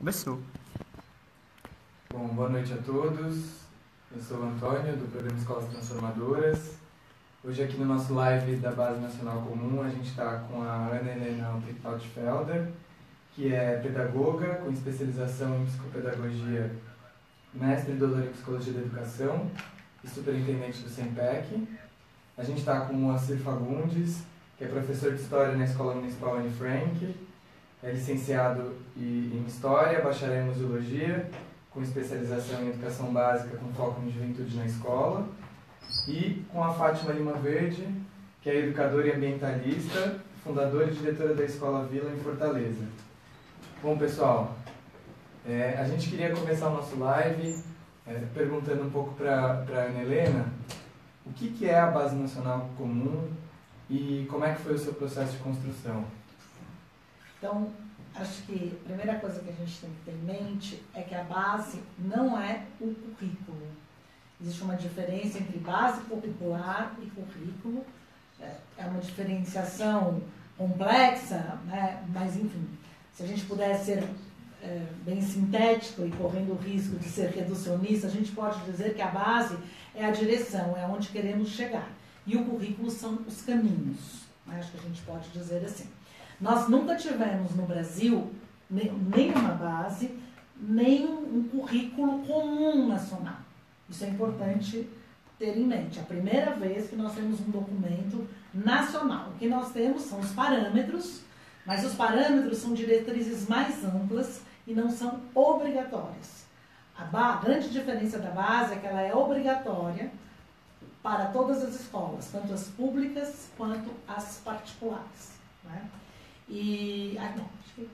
Começou. Bom, boa noite a todos. Eu sou o Antônio, do programa Escolas Transformadoras. Hoje aqui no nosso live da Base Nacional Comum, a gente está com a Ana Helena Altfelder, que é pedagoga com especialização em psicopedagogia, mestre e doutora em psicologia da educação e superintendente do SEMPEC. A gente está com o Moacir Fagundes, que é professor de História na Escola Municipal Anne Frank, é licenciado em História, bacharel em Museologia, com especialização em Educação Básica com foco em Juventude na Escola, e com a Fátima Lima Verde, que é educadora e ambientalista, fundadora e diretora da Escola Vila em Fortaleza. Bom, pessoal, é, a gente queria começar o nosso live é, perguntando um pouco para a Ana Helena o que, que é a Base Nacional Comum e como é que foi o seu processo de construção. Então, acho que a primeira coisa que a gente tem que ter em mente é que a base não é o currículo. Existe uma diferença entre base curricular e currículo. É, é uma diferenciação complexa, né? mas enfim, se a gente puder ser é, bem sintético e correndo o risco de ser reducionista, a gente pode dizer que a base é a direção, é onde queremos chegar. E o currículo são os caminhos. Né? Acho que a gente pode dizer assim. Nós nunca tivemos no Brasil nenhuma base, nem um currículo comum nacional. Isso é importante ter em mente. A primeira vez que nós temos um documento nacional. O que nós temos são os parâmetros, mas os parâmetros são diretrizes mais amplas e não são obrigatórias. A, a grande diferença da base é que ela é obrigatória para todas as escolas, tanto as públicas quanto as particulares. Né? E. Ah, não, acho que...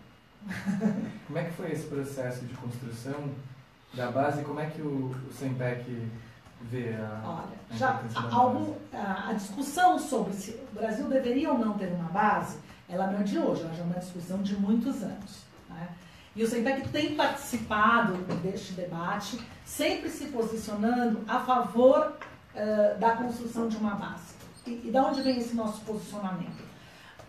como é que foi esse processo de construção da base? Como é que o, o SEMPEC vê a. Olha, a já algum, a, a, discussão sobre se o Brasil deveria ou não ter uma base, ela não é de hoje, ela já é uma discussão de muitos anos. Né? E o SEMPEC tem participado deste debate, sempre se posicionando a favor uh, da construção de uma base. E, e de onde vem esse nosso posicionamento?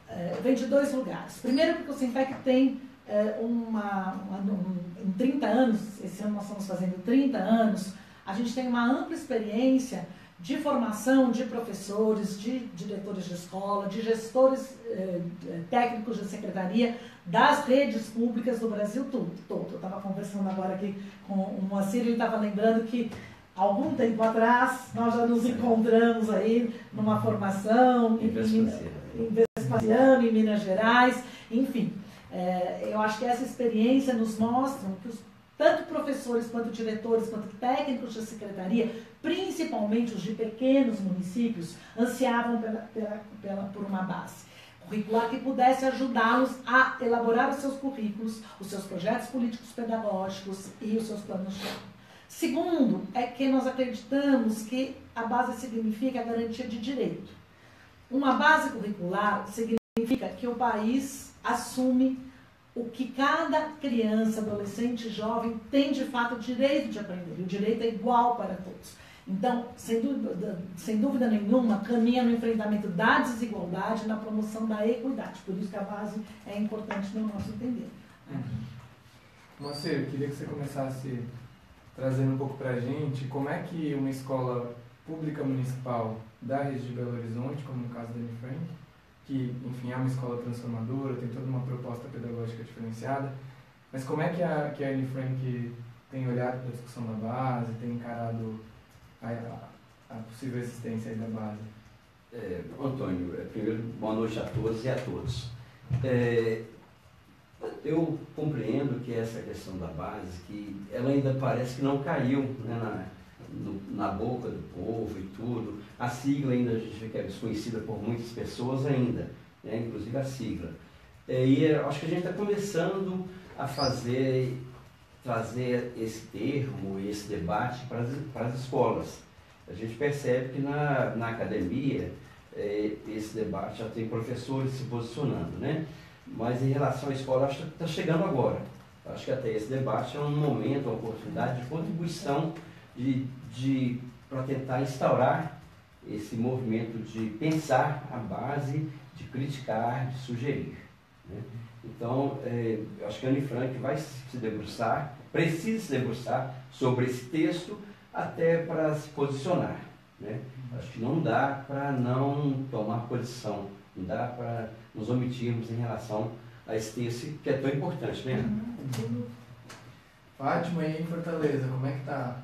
Uh, vem de dois lugares. Primeiro, porque o SEMPEC tem uh, uma, uma um, em 30 anos, esse ano nós estamos fazendo 30 anos, a gente tem uma ampla experiência de formação de professores, de diretores de escola, de gestores eh, técnicos de secretaria das redes públicas do Brasil todo. todo. Eu estava conversando agora aqui com o Moacir, ele estava lembrando que algum tempo atrás nós já nos encontramos aí numa formação em, em, Vespasiano, em Minas Gerais, enfim. É, eu acho que essa experiência nos mostra que os, tanto professores, quanto diretores, quanto técnicos de secretaria, principalmente os de pequenos municípios, ansiavam pela, pela, pela, por uma base curricular que pudesse ajudá-los a elaborar os seus currículos, os seus projetos políticos pedagógicos e os seus planos de aula. Segundo, é que nós acreditamos que a base significa a garantia de direito. Uma base curricular significa que o país assume o que cada criança, adolescente, jovem tem de fato o direito de aprender. O direito é igual para todos. Então, sem dúvida, sem dúvida nenhuma, caminha no enfrentamento da desigualdade e na promoção da equidade. Por isso que a base é importante no nosso entender. Moacir, eu queria que você começasse trazendo um pouco para a gente como é que uma escola pública municipal da rede de Belo Horizonte, como no caso da Unifrank, que, enfim, é uma escola transformadora, tem toda uma proposta pedagógica diferenciada, mas como é que a, que a tem olhado para a discussão da base, tem encarado a, a, a possível existência da base? É, Antônio, é, primeiro, boa noite a todos e a todos. É, eu compreendo que essa questão da base, que ela ainda parece que não caiu né, na, no, na boca do povo e tudo. A sigla ainda a gente é desconhecida por muitas pessoas ainda, né, inclusive a sigla. E acho que a gente está começando a fazer, trazer esse termo, esse debate para as, para as escolas. A gente percebe que na, na academia é, esse debate já tem professores se posicionando, né? Mas em relação à escola, acho que está chegando agora. Acho que até esse debate é um momento, uma oportunidade de contribuição de, de, para tentar instaurar esse movimento de pensar a base, de criticar, de sugerir. Né? Então, é, acho que Anne Frank vai se debruçar, precisa se debruçar sobre esse texto até para se posicionar. Né? Acho que não dá para não tomar posição, não dá para nos omitirmos em relação a esse texto que é tão importante, né? Uhum. Fátima, e em Fortaleza, como é que está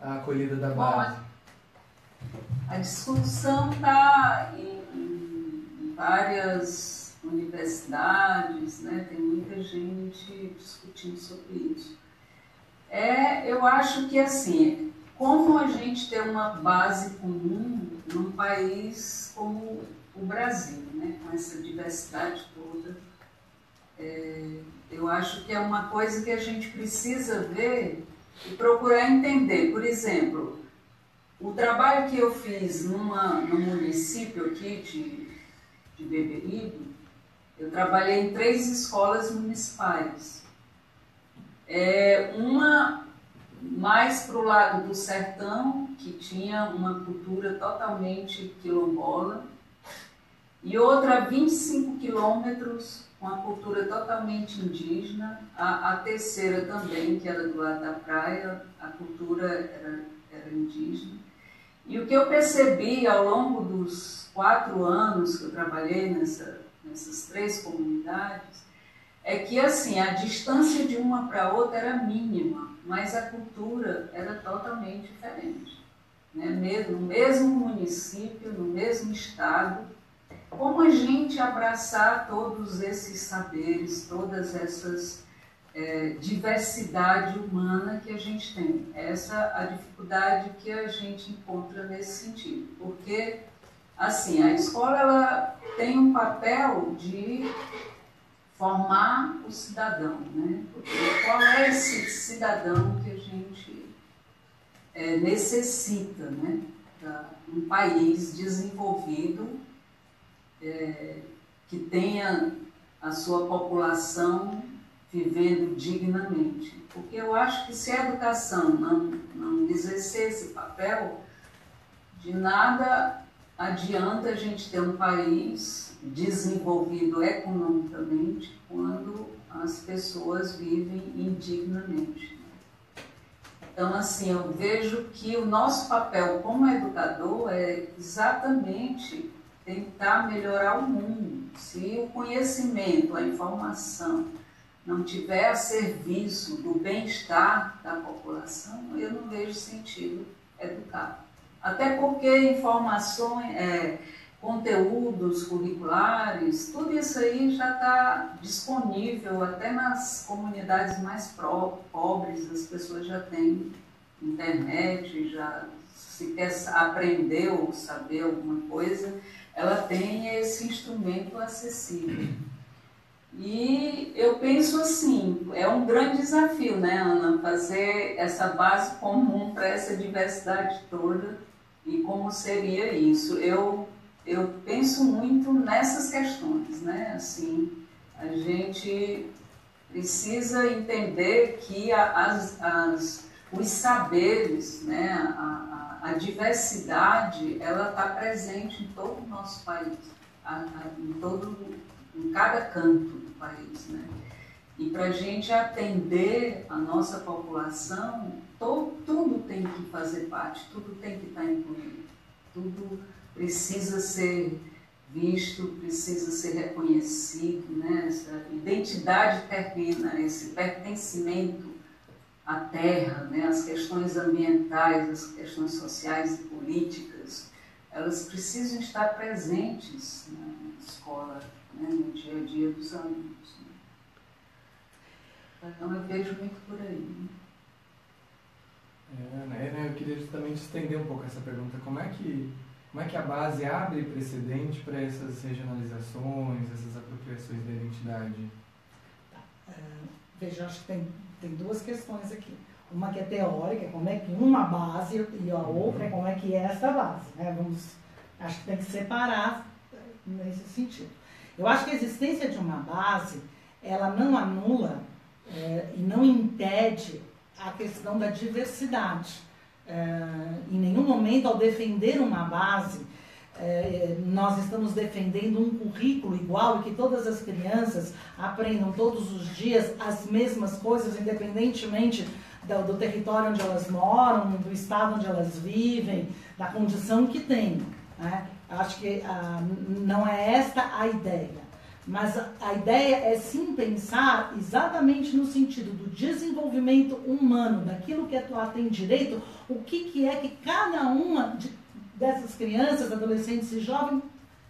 a acolhida da base? Bom, a discussão está em, em várias universidades, né? tem muita gente discutindo sobre isso. É, eu acho que assim, como a gente tem uma base comum num país como o Brasil, né? com essa diversidade toda, é, eu acho que é uma coisa que a gente precisa ver e procurar entender. Por exemplo, o trabalho que eu fiz numa, no município aqui de, de Beberibe, eu trabalhei em três escolas municipais. É, uma mais para o lado do sertão, que tinha uma cultura totalmente quilombola, e outra a 25 quilômetros, com a cultura totalmente indígena, a, a terceira também, que era do lado da praia, a cultura era, era indígena. E o que eu percebi ao longo dos quatro anos que eu trabalhei nessa, nessas três comunidades é que assim a distância de uma para outra era mínima, mas a cultura era totalmente diferente. Né? Mesmo, no mesmo município, no mesmo estado, como a gente abraçar todos esses saberes, todas essas é, diversidade humana que a gente tem. Essa a dificuldade que a gente encontra nesse sentido, porque assim a escola ela tem um papel de formar o cidadão, né? Porque qual é esse cidadão que a gente é, necessita, né? Um país desenvolvido é, que tenha a sua população vivendo dignamente. Porque eu acho que se a educação não, não exercer esse papel, de nada adianta a gente ter um país desenvolvido economicamente quando as pessoas vivem indignamente. Então, assim, eu vejo que o nosso papel como educador é exatamente tentar melhorar o mundo. Se o conhecimento, a informação, não tiver a serviço do bem-estar da população, eu não vejo sentido educar. Até porque informações, é, conteúdos curriculares, tudo isso aí já está disponível até nas comunidades mais pobres, as pessoas já têm internet, já se quer aprender ou saber alguma coisa, ela tem esse instrumento acessível. E eu penso assim, é um grande desafio, né, Ana, fazer essa base comum para essa diversidade toda e como seria isso. Eu, eu penso muito nessas questões, né, assim, a gente precisa entender que as, as, os saberes, né, a, a, diversidade, ela está presente em todo o nosso país, a, em todo em cada canto do país. Né? E para a gente atender a nossa população, to, tudo tem que fazer parte, tudo tem que estar tá incluído, tudo precisa ser visto, precisa ser reconhecido, né? essa identidade terrena, esse pertencimento à terra, né? as questões ambientais, as questões sociais e políticas, elas precisam estar presentes na escola né, no dia a dia dos alunos. Né? Então eu vejo muito por aí. Né? É, né, eu queria justamente estender um pouco essa pergunta. Como é que, como é que a base abre precedente para essas regionalizações, essas apropriações da identidade? Tá. Uh, veja, acho que tem, tem duas questões aqui. Uma que é teórica, como é que uma base e a outra é como é que é essa base. Né? Vamos, acho que tem que separar nesse sentido. Eu acho que a existência de uma base, ela não anula é, e não impede a questão da diversidade. É, em nenhum momento, ao defender uma base, é, nós estamos defendendo um currículo igual e que todas as crianças aprendam todos os dias as mesmas coisas, independentemente do, do território onde elas moram, do estado onde elas vivem, da condição que têm. Né? Acho que ah, não é esta a ideia. Mas a, ideia é sim pensar exatamente no sentido do desenvolvimento humano, daquilo que a tua tem direito, o que, que é que cada uma de, dessas crianças, adolescentes e jovens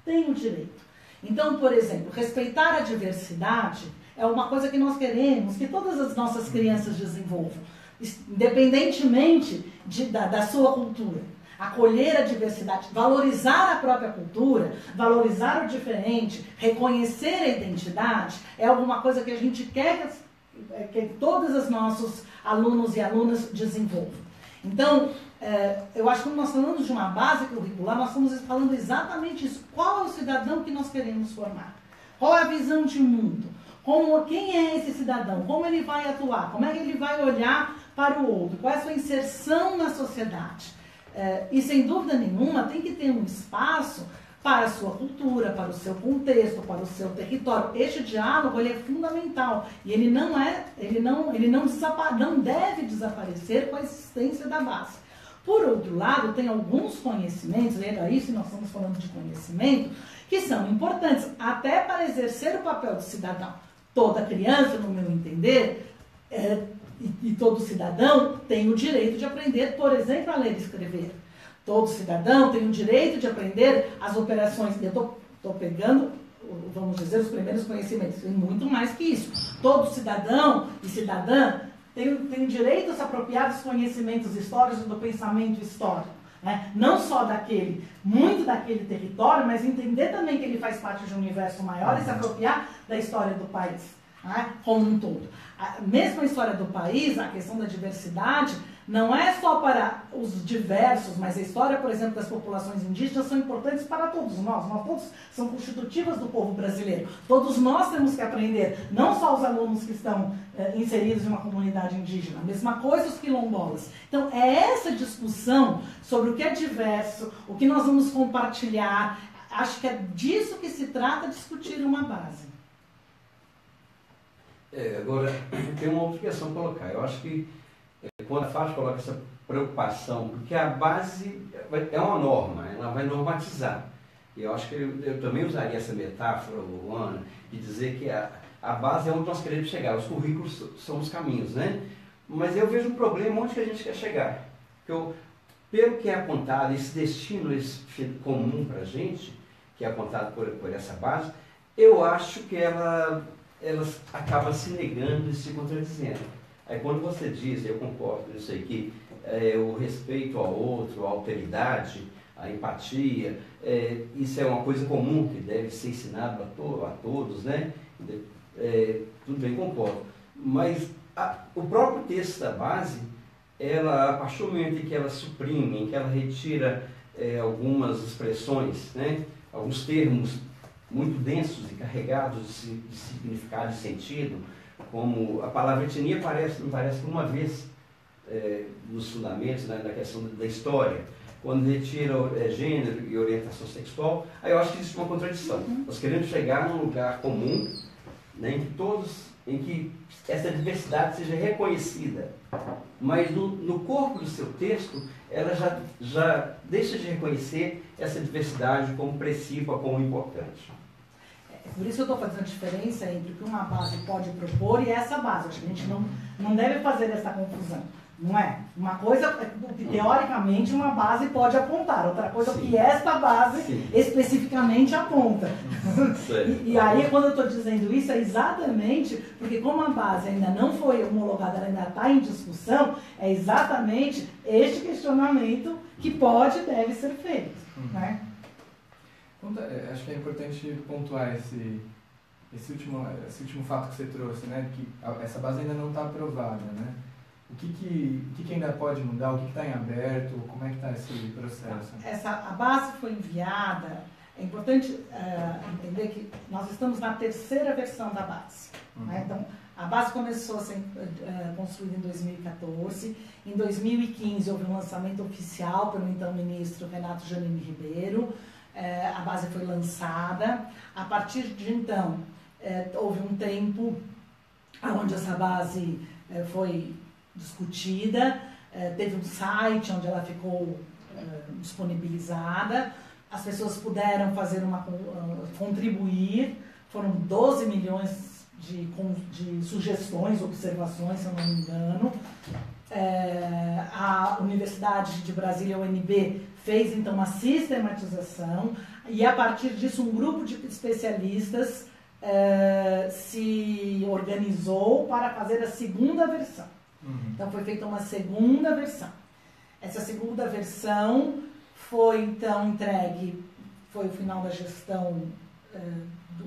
tem o direito. Então, por exemplo, respeitar a diversidade é uma coisa que nós queremos que todas as nossas crianças desenvolvam, independentemente de, da, da sua cultura acolher a diversidade, valorizar a própria cultura, valorizar o diferente, reconhecer a identidade, é alguma coisa que a gente quer que, que todos os nossos alunos e alunas desenvolvam. Então, é, eu acho que quando nós falamos de uma base curricular, nós estamos falando exatamente isso. Qual é o cidadão que nós queremos formar? Qual é a visão de mundo? Como, quem é esse cidadão? Como ele vai atuar? Como é que ele vai olhar para o outro? Qual é a sua inserção na sociedade? É, e sem dúvida nenhuma tem que ter um espaço para a sua cultura, para o seu contexto, para o seu território. Este diálogo ele é fundamental e ele não é, ele não, ele não, não deve desaparecer com a existência da base. Por outro lado, tem alguns conhecimentos, era isso nós estamos falando de conhecimento, que são importantes até para exercer o papel de cidadão. Toda criança, no meu entender, é, e, e todo cidadão tem o direito de aprender, por exemplo, a ler e escrever. Todo cidadão tem o direito de aprender as operações. Eu estou pegando, vamos dizer, os primeiros conhecimentos. Tem muito mais que isso. Todo cidadão e cidadã tem, tem direito a se apropriar dos conhecimentos históricos, do pensamento histórico. Né? Não só daquele, muito daquele território, mas entender também que ele faz parte de um universo maior e se apropriar da história do país né? como um todo. A mesma história do país, a questão da diversidade, não é só para os diversos, mas a história, por exemplo, das populações indígenas são importantes para todos nós. Nós todos são constitutivas do povo brasileiro. Todos nós temos que aprender, não só os alunos que estão eh, inseridos em uma comunidade indígena, a mesma coisa os quilombolas. Então, é essa discussão sobre o que é diverso, o que nós vamos compartilhar. Acho que é disso que se trata discutir uma base. É, agora, tem uma outra questão a colocar. Eu acho que quando a FAS coloca essa preocupação, porque a base é uma norma, ela vai normatizar. E eu acho que eu, eu também usaria essa metáfora, Ana, de dizer que a, a base é onde nós queremos chegar, os currículos são os caminhos, né? Mas eu vejo um problema onde que a gente quer chegar. Eu, pelo que é apontado, esse destino esse comum para a gente, que é apontado por, por essa base, eu acho que ela ela acaba se negando e se contradizendo. Aí quando você diz, eu concordo nisso aí, que é, o respeito ao outro, a alteridade, a empatia, é, isso é uma coisa comum que deve ser ensinado a, to a todos, né? É, tudo bem, concordo. Mas a, o próprio texto da base, ela, a partir do momento em que ela suprime, em que ela retira é, algumas expressões, né? alguns termos muito densos e carregados de, de significado e sentido, como a palavra etnia aparece, não parece uma vez é, nos fundamentos, né, na questão da história. Quando retira é, gênero e orientação sexual, aí eu acho que existe uma contradição. Uhum. Nós queremos chegar num lugar comum, né, em que todos, em que essa diversidade seja reconhecida, mas no, no corpo do seu texto, ela já, já deixa de reconhecer essa diversidade como precipa, como importante. Por isso eu estou fazendo a diferença entre o que uma base pode propor e essa base. Acho que a gente não, não deve fazer essa confusão. Não é? Uma coisa é que teoricamente uma base pode apontar, outra coisa Sim. que esta base Sim. especificamente aponta. e, e, aí, quando eu estou dizendo isso, é exatamente porque, como a base ainda não foi homologada, ela ainda está em discussão, é exatamente este questionamento que pode e deve ser feito. Uhum. Né? É, acho que é importante pontuar esse, esse, último, esse último fato que você trouxe, né? Que essa base ainda não está aprovada, né? O que, que, o que, que, ainda pode mudar? O que está em aberto? Como é que está esse processo? Essa, a base foi enviada. É importante uh, entender que nós estamos na terceira versão da base. Uhum. Né? Então, a base começou a ser uh, construída em 2014. Em 2015 houve um lançamento oficial pelo então ministro Renato Janine Ribeiro. É, a base foi lançada. A partir de então, é, houve um tempo onde essa base é, foi discutida, teve um site onde ela ficou disponibilizada, as pessoas puderam fazer uma contribuir, foram 12 milhões de, de sugestões, observações, se eu não me engano. A Universidade de Brasília, UNB, fez então uma sistematização e a partir disso um grupo de especialistas é, se organizou para fazer a segunda versão. Uhum. Então foi feita uma segunda versão. Essa segunda versão foi então entregue, foi o final da gestão é, do,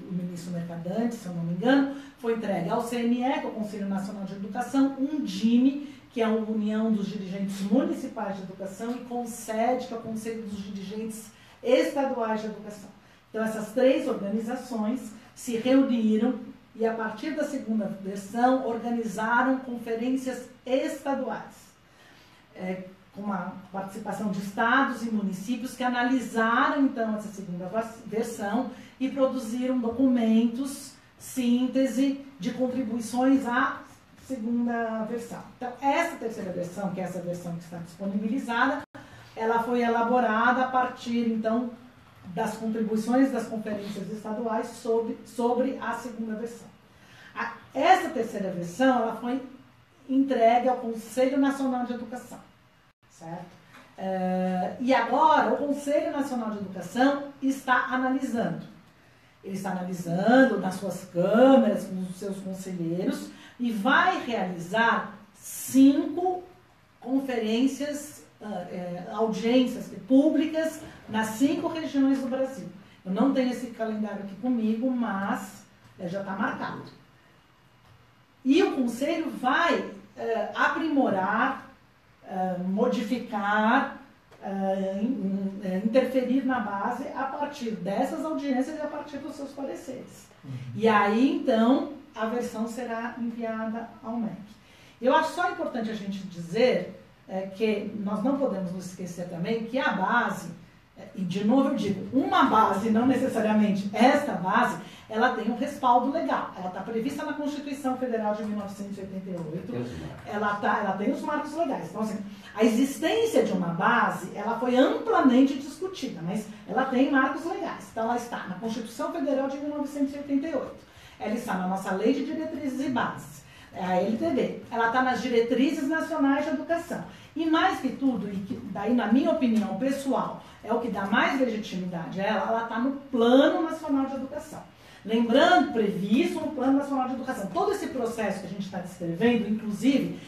do, ministro Mercadante, se eu não me engano, foi entregue ao CNE, que é o Conselho Nacional de Educação, um DIME, que é a União dos Dirigentes Municipais de Educação, e concede, que é o Conselho dos Dirigentes Estaduais de Educação. Então, essas três organizações se reuniram e, a partir da segunda versão, organizaram conferências estaduais, é, com a participação de estados e municípios que analisaram, então, essa segunda versão e produziram documentos, síntese de contribuições à segunda versão. Então, essa terceira versão, que é essa versão que está disponibilizada, ela foi elaborada a partir, então, das contribuições das conferências estaduais sobre, sobre a segunda versão. A, essa terceira versão, ela foi entregue ao Conselho Nacional de Educação, certo? É, e agora, o Conselho Nacional de Educação está analisando. Ele está analisando nas suas câmeras, com os seus conselheiros, e vai realizar cinco conferências, uh, audiências públicas nas cinco regiões do Brasil. Eu não tenho esse calendário aqui comigo, mas uh, já está marcado. E o Conselho vai uh, aprimorar, modificar, interferir na base a partir dessas audiências e a partir dos seus pareceres. Uhum. E aí, então, a versão será enviada ao MEC. Eu acho só importante a gente dizer é, que nós não podemos nos esquecer também que a base, é, e de novo eu digo, uma base, não necessariamente esta base, ela tem um respaldo legal. Ela está prevista na Constituição Federal de 1988. Ela, tá, ela tem os marcos legais. Então, assim, a existência de uma base, ela foi amplamente discutida, mas ela tem marcos legais. Então, ela está na Constituição Federal de 1988 ela está na nossa Lei de Diretrizes e Bases, é a LTB. Ela está nas Diretrizes Nacionais de Educação. E mais que tudo, e que daí na minha opinião pessoal, é o que dá mais legitimidade a ela, ela está no Plano Nacional de Educação. Lembrando, previsto no Plano Nacional de Educação. Todo esse processo que a gente está descrevendo, inclusive,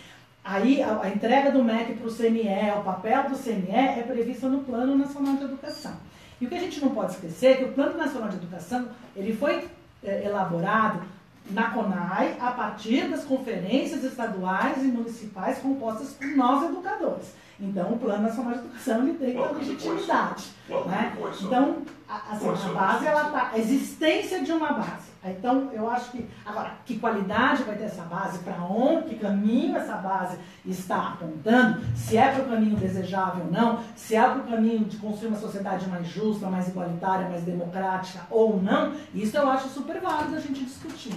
aí a, a entrega do MEC para o CNE, o papel do CNE é previsto no Plano Nacional de Educação. E o que a gente não pode esquecer é que o Plano Nacional de Educação, ele foi é, elaborado na CONAI a partir das conferências estaduais e municipais compostas por nós educadores. Então, o Plano Nacional de Educação ele tem a legitimidade. Né? Então, a, assim, a base, ela tá, a existência de uma base. Então, eu acho que, agora, que qualidade vai ter essa base, para onde, que caminho essa base está apontando, se é para o caminho desejável ou não, se é para o caminho de construir uma sociedade mais justa, mais igualitária, mais democrática ou não, isso eu acho super válido a gente discutir.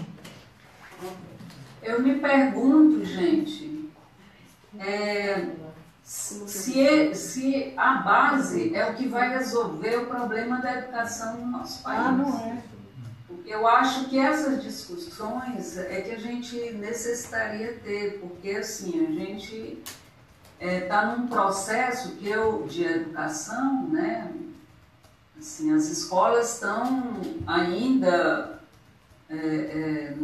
Eu me pergunto, gente, é, se, se a base é o que vai resolver o problema da educação no nosso país. Ah, não é. Eu acho que essas discussões é que a gente necessitaria ter, porque assim, a gente está é, tá num processo que eu, de educação, né? Assim, as escolas estão ainda é, é,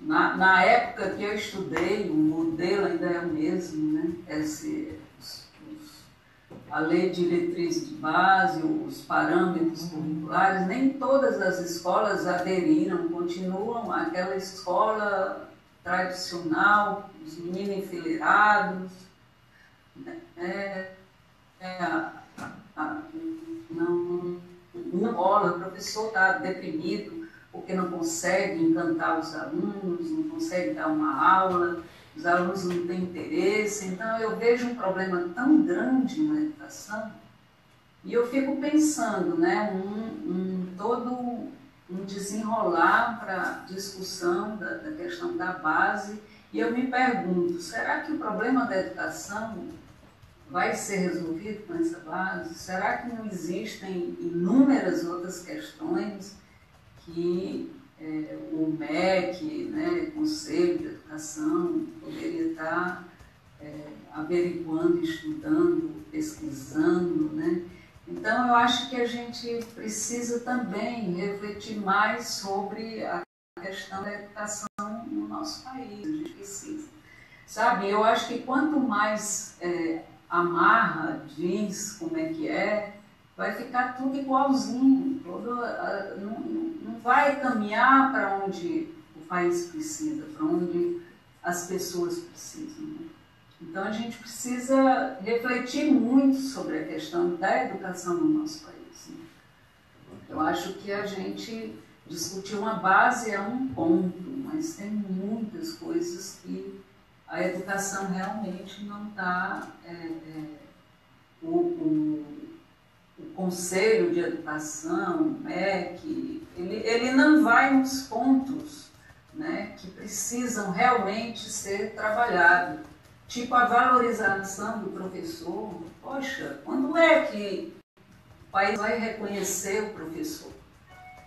na, na, época que eu estudei, o modelo ainda é o mesmo, né? Esse, a lei de diretriz de base, os parâmetros curriculares, nem todas as escolas aderiram, continuam aquela escola tradicional, os meninos enfileirados, né? é, é, a, a, não, não rola, o professor está deprimido, porque não consegue encantar os alunos, não consegue dar uma aula, os alunos não têm interesse. Então, eu vejo um problema tão grande na educação E eu fico pensando, né, um, um todo um desenrolar para discussão da, da questão da base, e eu me pergunto, será que o problema da educação vai ser resolvido com essa base? Será que não existem inúmeras outras questões que é, o MEC, né, Conselho de Educação, poderia estar é, averiguando, estudando, pesquisando, né? Então, eu acho que a gente precisa também refletir mais sobre a questão da educação no nosso país. A gente precisa. Sabe, eu acho que quanto mais é, amarra, diz como é que é, vai ficar tudo igualzinho. Todo, não, não vai caminhar para onde país precisa, para onde as pessoas precisam. Né? Então a gente precisa refletir muito sobre a questão da educação no nosso país. Né? Eu acho que a gente discutir uma base é um ponto, mas tem muitas coisas que a educação realmente não está. É, é, o, o, o, Conselho de Educação, o MEC, ele, ele não vai nos pontos né, que precisam realmente ser trabalhados. Tipo a valorização do professor. Poxa, quando é que o país vai reconhecer o professor?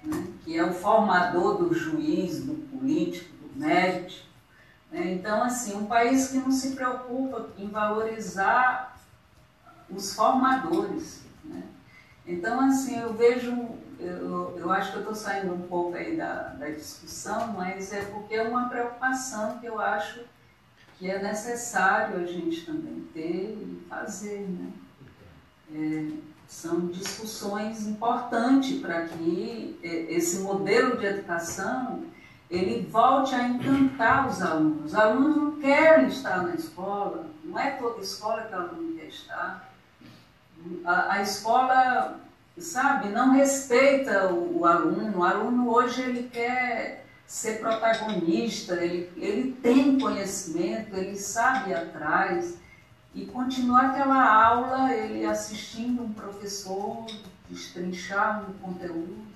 Né, que é o formador do juiz, do político, do médico né? Então, assim, um país que não se preocupa em valorizar os formadores. Né? Então, assim, eu vejo, eu, eu acho que eu estou saindo um pouco aí da, da discussão, mas é porque é uma preocupação que eu acho que é necessário a gente também ter e fazer. Né? É, são discussões importantes para que é, esse modelo de educação ele volte a encantar os alunos. Os alunos não querem estar na escola, não é toda escola que o aluno quer estar. A, a escola, sabe, não respeita o, o, aluno. O aluno hoje ele quer ser protagonista, ele, ele tem conhecimento, ele sabe atrás. E continuar aquela aula, ele assistindo um professor destrinchar um conteúdo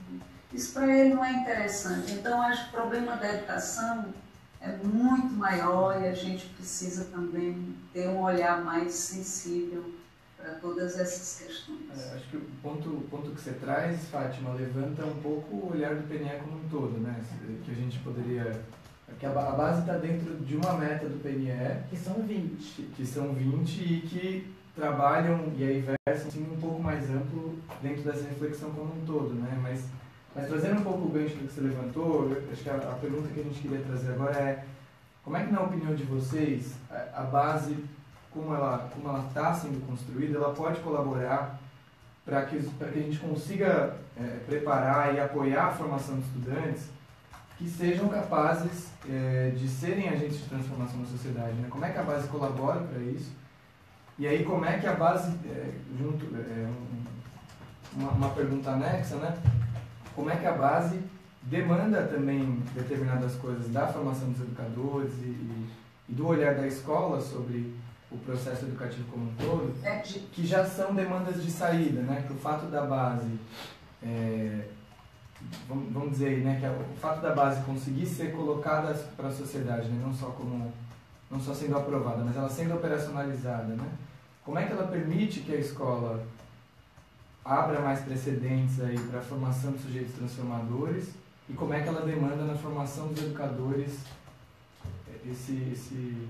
isso para ele não é interessante. Então, acho que o problema da educação é muito maior e a gente precisa também ter um olhar mais sensível para todas essas questões. É, acho que o ponto, o ponto que você traz, Fátima, levanta um pouco o olhar do PNE como um todo, né? Que a gente poderia. Que a, base está dentro de uma meta do PNE. Que são 20. Que, que são 20 e que trabalham, e aí versam assim, um pouco mais amplo dentro dessa reflexão como um todo, né? Mas mas trazendo um pouco o gancho do que você levantou, acho que a, a, pergunta que a gente queria trazer agora é como é que na opinião de vocês a, a base, como ela como ela está sendo construída, ela pode colaborar para que, que a gente consiga é, preparar e apoiar a formação de estudantes que sejam capazes é, de serem agentes de transformação na sociedade. Né? Como é que a base colabora para isso? E aí como é que a base, é, junto, é, um, uma, uma pergunta anexa, né? como é que a base demanda também determinadas coisas da formação dos educadores e, e, e do olhar da escola sobre o processo educativo como um todo, é que já são demandas de saída, né? Que o fato da base, é, vamos, vamos dizer aí, né? Que o fato da base conseguir ser colocada para a sociedade, né? Não só como, não só sendo aprovada, mas ela sendo operacionalizada, né? Como é que ela permite que a escola abra mais precedentes aí para a formação de sujeitos transformadores e como é que ela demanda na formação dos educadores esse, esse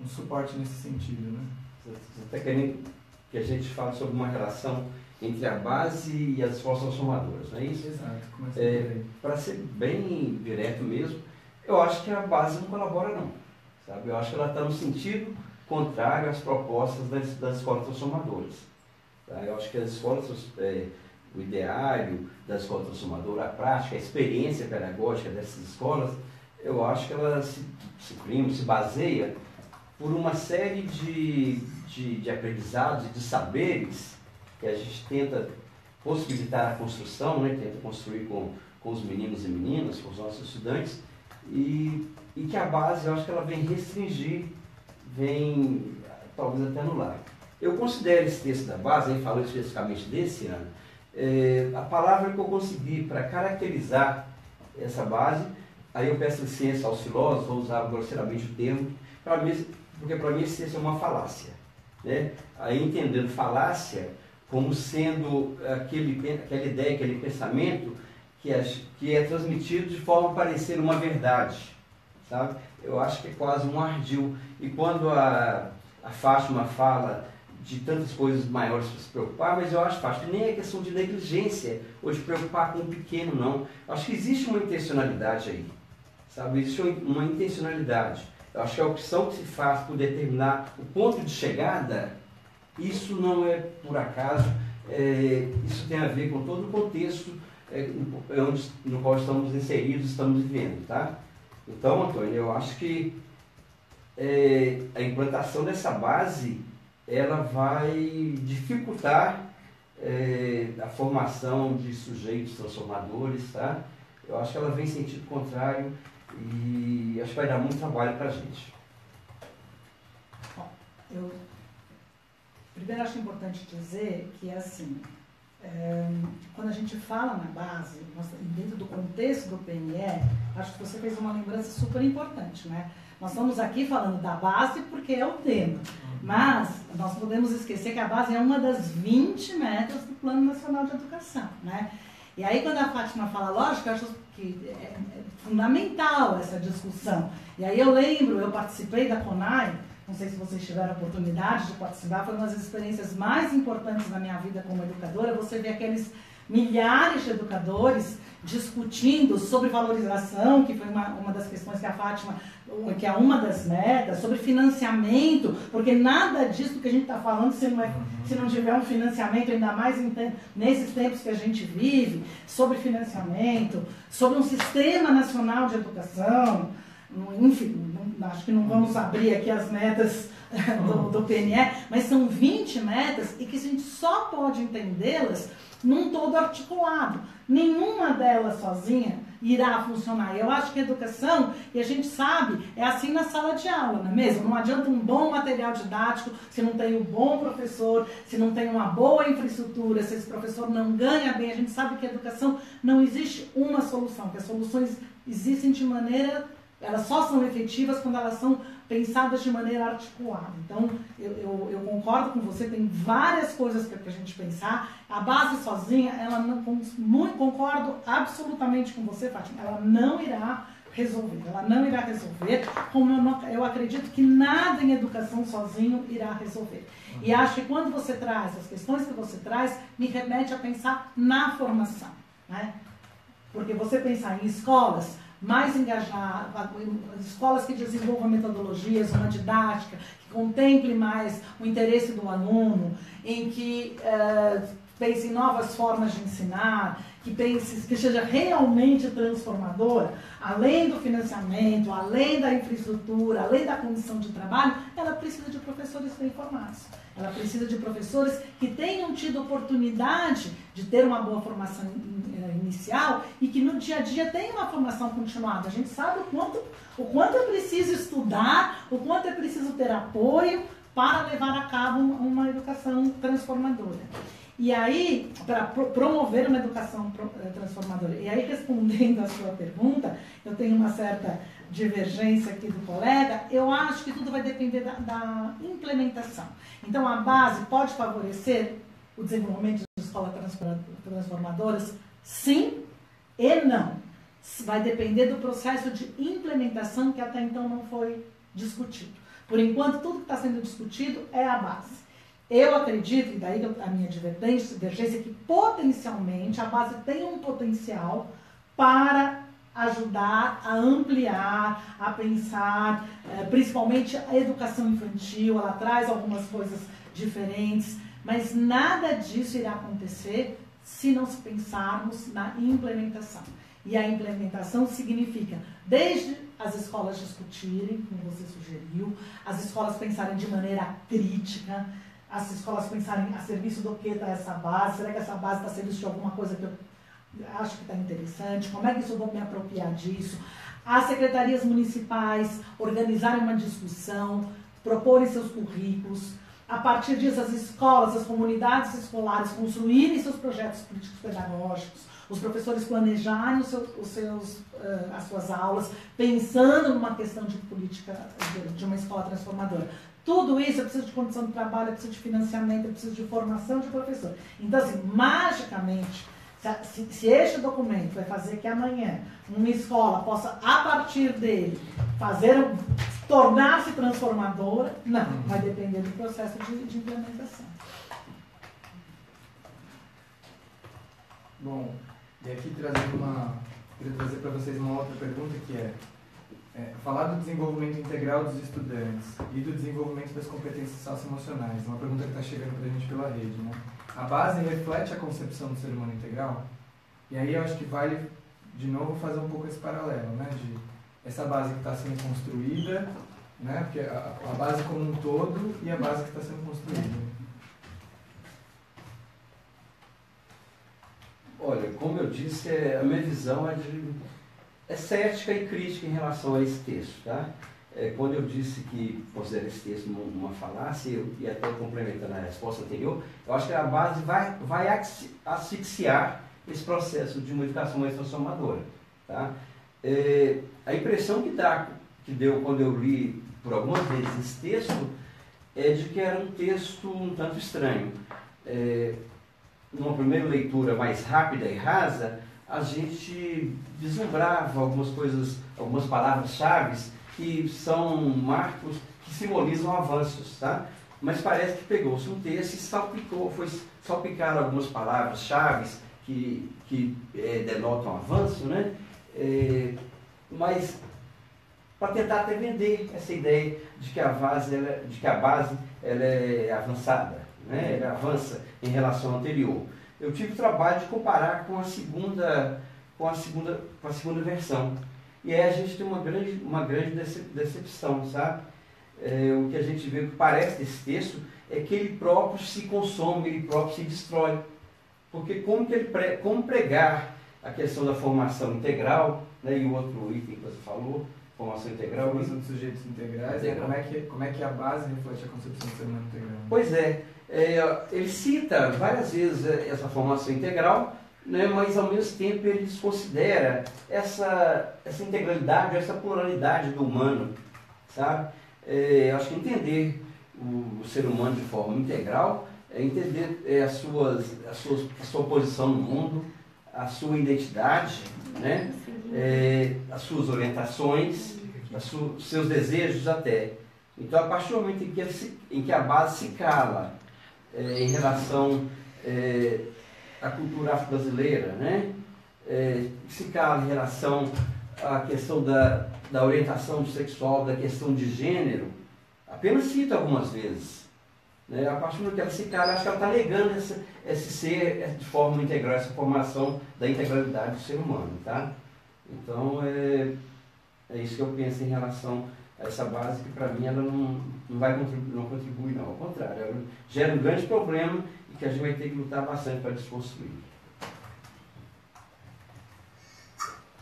um suporte nesse sentido, né? Você está querendo que a gente fale sobre uma relação entre a base e as escolas transformadoras, não é isso? Exato. É, para ser bem direto mesmo, eu acho que a base não colabora não, sabe? Eu acho que ela está no sentido contrário às propostas das, das escolas transformadoras. Tá? Eu acho que as escolas, é, o ideário da escola transformadora, a prática, a experiência pedagógica dessas escolas, eu acho que ela se, se se baseia por uma série de, de, de aprendizados e de saberes que a gente tenta possibilitar a construção, né? tenta construir com, com os meninos e meninas, com os nossos estudantes, e, e que a base, eu acho que ela vem restringir, vem talvez até anular. Eu considero esse texto da base, aí falando especificamente desse ano, é, a palavra que eu consegui para caracterizar essa base, aí eu peço licença aos filósofos, vou usar grosseiramente o termo, mim, porque para mim texto é uma falácia. Né? Aí entendendo falácia como sendo aquele, aquela ideia, aquele pensamento que é, que é transmitido de forma a parecer uma verdade. Sabe? Eu acho que é quase um ardil. E quando a, a Fátima fala de tantas coisas maiores para se preocupar, mas eu acho fácil. Nem é questão de negligência ou de preocupar com o pequeno, não. Eu acho que existe uma intencionalidade aí. Sabe? Existe uma intencionalidade. Acho que a opção que se faz por determinar o ponto de chegada, isso não é por acaso, é, isso tem a ver com todo o contexto é, onde, no qual estamos inseridos, estamos vivendo. Tá? Então, Antônio, eu acho que é, a implantação dessa base ela vai dificultar é, a formação de sujeitos transformadores, tá? Eu acho que ela vem em sentido contrário e acho que vai dar muito trabalho para a gente. Bom, eu primeiro acho importante dizer que assim, é, quando a gente fala na base, dentro do contexto do PNE, acho que você fez uma lembrança super importante, né? Nós estamos aqui falando da base porque é o tema. Mas nós podemos esquecer que a base é uma das 20 metas do Plano Nacional de Educação. Né? E aí, quando a Fátima fala, lógico, eu acho que é, é fundamental essa discussão. E aí eu lembro, eu participei da CONAI, não sei se vocês tiveram a oportunidade de participar, foi uma das experiências mais importantes da minha vida como educadora, você vê aqueles milhares de educadores discutindo sobre valorização, que foi uma, uma das questões que a Fátima, que é uma das metas, sobre financiamento, porque nada disso que a gente está falando, se não, é, se não tiver um financiamento, ainda mais em, nesses tempos que a gente vive, sobre financiamento, sobre um sistema nacional de educação, enfim, acho que não vamos abrir aqui as metas do, do PNE, mas são 20 metas e que a gente só pode entendê-las num todo articulado. Nenhuma delas sozinha irá funcionar. Eu acho que a educação, e a gente sabe, é assim na sala de aula, não é mesmo? Não adianta um bom material didático se não tem um bom professor, se não tem uma boa infraestrutura, se esse professor não ganha bem. A gente sabe que a educação não existe uma solução, que as soluções existem de maneira elas só são efetivas quando elas são pensadas de maneira articulada. Então, eu, eu, eu concordo com você, tem várias coisas para a gente pensar. A base sozinha, ela não, muito, concordo absolutamente com você, Fátima, ela não irá resolver. Ela não irá resolver, como eu, não, eu acredito que nada em educação sozinho irá resolver. E acho que quando você traz as questões que você traz, me remete a pensar na formação. Né? Porque você pensar em escolas, mais engajar, escolas que desenvolvam metodologias, uma didática, que contemple mais o interesse do aluno, em que uh, pense em novas formas de ensinar, que pense que seja realmente transformadora, além do financiamento, além da infraestrutura, além da condição de trabalho, ela precisa de professores bem formados. Ela precisa de professores que tenham tido oportunidade de ter uma boa formação eh, inicial e que no dia a dia tenham uma formação continuada. A gente sabe o quanto, o quanto é preciso estudar, o quanto é preciso ter apoio para levar a cabo uma educação transformadora. E aí, para promover uma educação eh, transformadora. E aí, respondendo à sua pergunta, eu tenho uma certa divergência aqui do colega, eu acho que tudo vai depender da, da implementação. Então, a base pode favorecer o desenvolvimento de escolas transformadoras? Sim e não. Vai depender do processo de implementação que até então não foi discutido. Por enquanto, tudo que está sendo discutido é a base. Eu acredito, e daí a minha divergência, divergência, que potencialmente a base tem um potencial para ajudar a ampliar, a pensar, eh, principalmente a educação infantil, ela traz algumas coisas diferentes, mas nada disso irá acontecer se não pensarmos na implementação. E a implementação significa desde as escolas discutirem, como você sugeriu, as escolas pensarem de maneira crítica, as escolas pensarem a serviço do que está essa base, será que essa base está a serviço de alguma coisa que eu acho que está interessante, como é que eu vou me apropriar disso? As secretarias municipais organizarem uma discussão, proporem seus currículos, a partir disso, as escolas, as comunidades escolares construírem seus projetos políticos pedagógicos, os professores planejarem os seus, os seus, uh, as suas aulas, pensando numa questão de política de uma escola transformadora. Tudo isso eu preciso de condição de trabalho, eu preciso de financiamento, eu preciso de formação de professor. Então, assim, magicamente, se, se este documento vai fazer que amanhã uma escola possa, a partir dele, fazer tornar-se transformadora, não, uhum. vai depender do processo de, de implementação. Bom, e aqui trazendo uma, queria trazer para vocês uma outra pergunta que é, é, falar do desenvolvimento integral dos estudantes e do desenvolvimento das competências socioemocionais, uma pergunta que está chegando para a gente pela rede, né? A base reflete a concepção do ser humano integral? E aí eu acho que vale, de novo, fazer um pouco esse paralelo, né? De essa base que está sendo construída, né? Porque a, a, base como um todo e a base que está sendo construída. Olha, como eu disse, é, a minha visão é de é cética e crítica em relação a esse texto. Tá? É, quando eu disse que considero esse texto uma, falácia, eu, e até complementando a resposta anterior, eu acho que a base vai, vai asfixiar esse processo de modificação mais transformadora. Tá? É, a impressão que, dá, que deu quando eu li por algumas vezes esse texto é de que era um texto um tanto estranho. É, numa primeira leitura mais rápida e rasa, a gente vislumbrava algumas coisas, algumas palavras-chave que são marcos que simbolizam avanços, tá? Mas parece que pegou-se um texto e salpicou, foi salpicar algumas palavras-chave que, que é, denotam avanço, né? É, mas para tentar até vender essa ideia de que a base, ela, de que a base ela é avançada, né? ela avança em relação ao anterior eu tive o trabalho de comparar com a segunda, com a segunda, com a segunda versão. E aí a gente tem uma grande, uma grande decepção, sabe? É, o que a gente vê que parece desse texto é que ele próprio se consome, ele próprio se destrói. Porque como, que ele pre, como pregar a questão da formação integral, né, e o outro item que você falou, formação integral. Formação de sujeitos integrais, integral. como, é que, como é que a base reflete a concepção do ser humano integral? Pois é, é, ele cita várias vezes é, essa formação integral, né, mas ao mesmo tempo ele desconsidera essa, essa integralidade, essa pluralidade do humano, sabe? É, acho que entender o, o, ser humano de forma integral é entender é, as suas, as suas, a sua posição no mundo, a sua identidade, né? É, as suas orientações, os seus desejos até. Então, a partir do momento em que, em que a base se cala é, em relação é, à cultura afro-brasileira, né? É, se cala em relação à questão da, da orientação sexual, da questão de gênero, apenas cita algumas vezes. Né? A partir do que ela se cala, acho que ela está negando esse, esse ser de forma integral, essa formação da integralidade do ser humano. Tá? Então, é, é isso que eu penso em relação essa base que para mim ela não, não vai contribuir, não contribui não, ao contrário, ela gera um grande problema e que a gente vai ter que lutar bastante para desconstruir.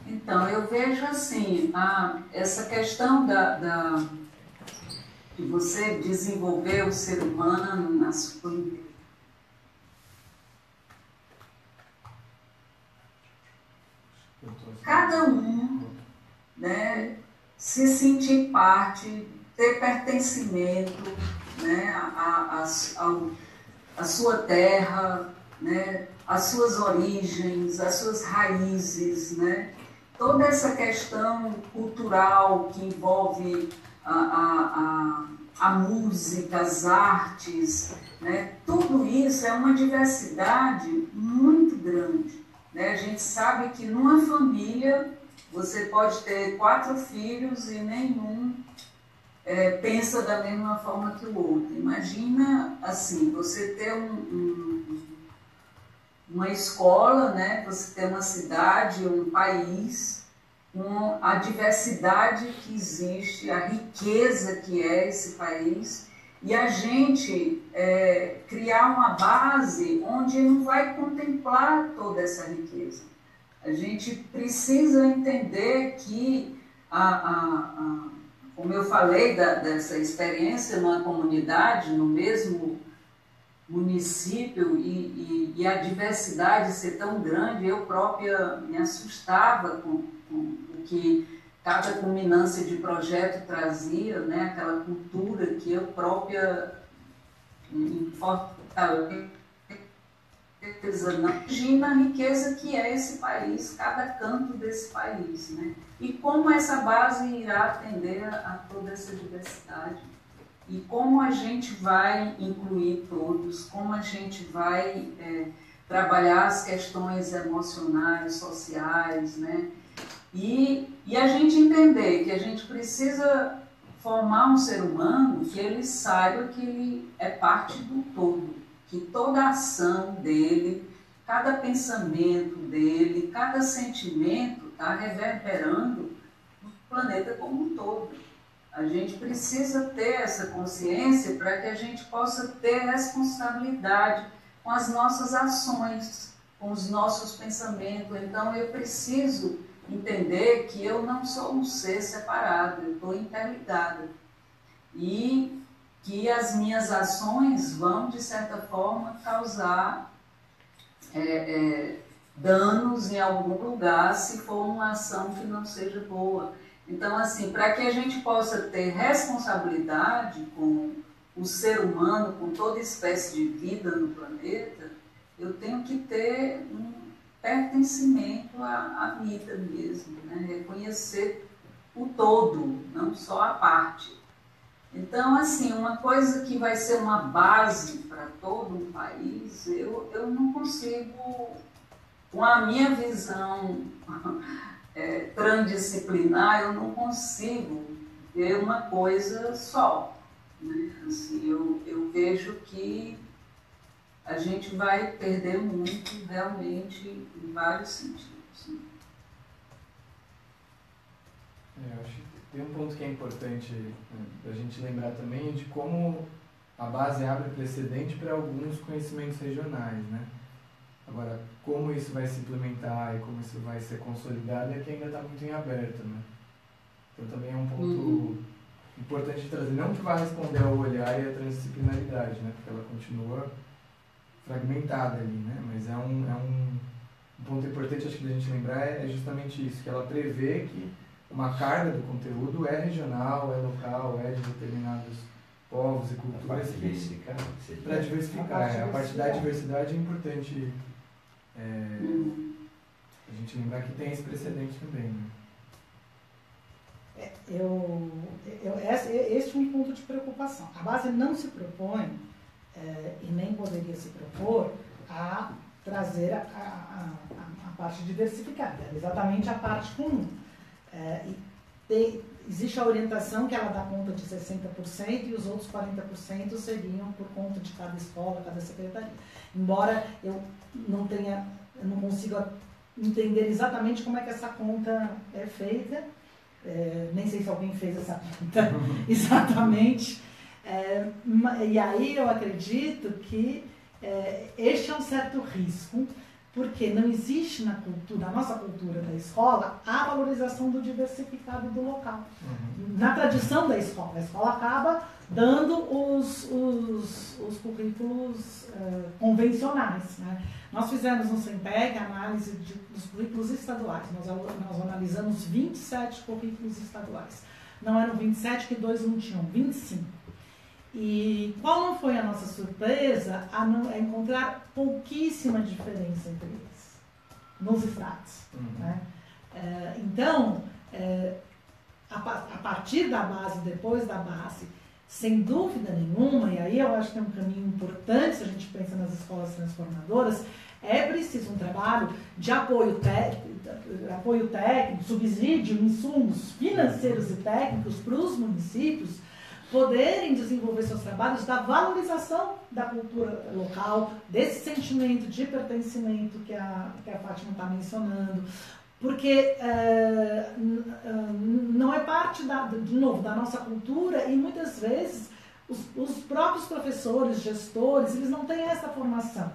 Então, eu vejo assim, a, essa questão da, da, de você desenvolver o ser humano na sua Cada um né, se sentir parte, ter pertencimento né, a, a, a, sua terra, né, as suas origens, as suas raízes, né? toda essa questão cultural que envolve a, a, a, a música, as artes, né? tudo isso é uma diversidade muito grande. Né? A gente sabe que numa família você pode ter quatro filhos e nenhum é, pensa da mesma forma que o outro. Imagina assim, você ter um, um, uma escola, né? você ter uma cidade, um país, com a diversidade que existe, a riqueza que é esse país, e a gente é, criar uma base onde não vai contemplar toda essa riqueza. A gente precisa entender que a, a, a como eu falei da, dessa experiência numa comunidade, no mesmo município e, e, e, a diversidade ser tão grande, eu própria me assustava com, com o que cada culminância de projeto trazia, né, aquela cultura que eu própria em Imagina a riqueza que é esse país, cada canto desse país, né? E como essa base irá atender a toda essa diversidade e como a gente vai incluir todos, como a gente vai é, trabalhar as questões emocionais, sociais, né? E, e a gente entender que a gente precisa formar um ser humano que ele saiba que ele é parte do todo, que toda ação dele, cada pensamento dele, cada sentimento está reverberando no planeta como um todo. A gente precisa ter essa consciência para que a gente possa ter responsabilidade com as nossas ações, com os nossos pensamentos. Então eu preciso entender que eu não sou um ser separado, eu estou interligada. E que as minhas ações vão, de certa forma, causar é, é, danos em algum lugar se for uma ação que não seja boa. Então, assim, para que a gente possa ter responsabilidade com o ser humano, com toda espécie de vida no planeta, eu tenho que ter um pertencimento à, à vida mesmo, né? reconhecer o todo, não só a parte. Então, assim, uma coisa que vai ser uma base para todo um país, eu, eu não consigo, com a minha visão é, transdisciplinar, eu não consigo ver uma coisa só. Né? Assim, eu, eu vejo que a gente vai perder muito realmente em vários sentidos. Né? É, eu tem um ponto que é importante né, a gente lembrar também de como a base abre precedente para alguns conhecimentos regionais, né? Agora, como isso vai se implementar e como isso vai ser consolidado é que ainda está muito em aberto, né? Então também é um ponto uhum. importante de trazer, não que vá responder ao olhar e à transdisciplinaridade, né? Porque ela continua fragmentada ali, né? Mas é um, é um, um ponto importante, acho que a gente lembrar é, é justamente isso, que ela prevê que uma carga do conteúdo é regional, é local, é de determinados povos e culturas. Para diversificar. Para diversificar, é, a parte da diversidade é importante é, a gente lembrar que tem esse precedente também. Né? É, eu, eu, esse, esse é um ponto de preocupação. A base não se propõe, é, e nem poderia se propor, a trazer a, a, a, a parte diversificada, exatamente a parte comum. É, e tem, existe a orientação que ela dá conta de 60% e os outros 40% seriam por conta de cada escola, cada secretaria. Embora eu não tenha, eu não consiga entender exatamente como é que essa conta é feita, é, nem sei se alguém fez essa conta exatamente. É, e aí eu acredito que é, este é um certo risco porque não existe na cultura, na nossa cultura da escola, a valorização do diversificado do local. Uhum. Na tradição da escola, a escola acaba dando os, os, os currículos uh, convencionais. Né? Nós fizemos no SEMPEG análise de, dos currículos estaduais. Nós, nós analisamos 27 currículos estaduais. Não eram 27 que dois não tinham, 25. E qual não foi a nossa surpresa a, não, a encontrar pouquíssima diferença entre eles, nos estratos. Uhum. Né? É, então, é, a, a, partir da base, depois da base, sem dúvida nenhuma, e aí eu acho que é um caminho importante se a gente pensa nas escolas transformadoras, é preciso um trabalho de apoio técnico, apoio técnico subsídio, insumos financeiros e técnicos para os municípios poderem desenvolver seus trabalhos da valorização da cultura local, desse sentimento de pertencimento que a, que a Fátima está mencionando, porque é, não é parte, da, de novo, da nossa cultura e muitas vezes os, os, próprios professores, gestores, eles não têm essa formação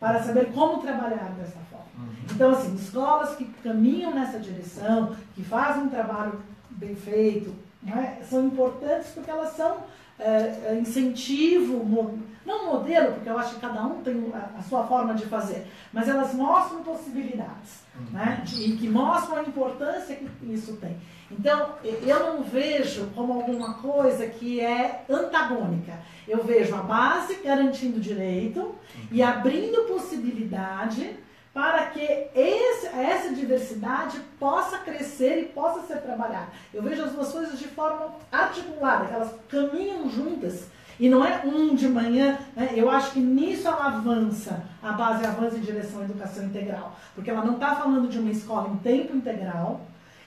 para saber como trabalhar dessa forma. Uhum. Então, assim, escolas que caminham nessa direção, que fazem um trabalho bem feito, é? são importantes porque elas são é, incentivo, não modelo, porque eu acho que cada um tem a, a sua forma de fazer, mas elas mostram possibilidades, uhum. né? e que mostram a importância que isso tem. Então, eu não vejo como alguma coisa que é antagônica. Eu vejo a base garantindo direito uhum. e abrindo possibilidade para que esse, essa diversidade possa crescer e possa ser trabalhada. Eu vejo as duas coisas de forma articulada, elas caminham juntas. E não é um de manhã, né? eu acho que nisso ela avança, a base avança em direção à educação integral. Porque ela não está falando de uma escola em tempo integral,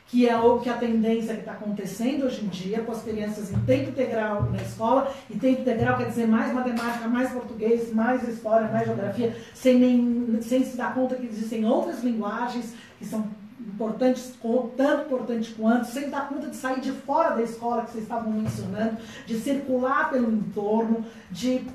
que é o que a tendência que está acontecendo hoje em dia, com as crianças em tempo integral na escola, e tempo integral quer dizer mais matemática, mais português, mais história, mais geografia, sem, nem, sem se dar conta que existem outras linguagens que são importantes, tanto importantes quanto, sem dar conta de sair de fora da escola que vocês estavam mencionando, de circular pelo entorno, de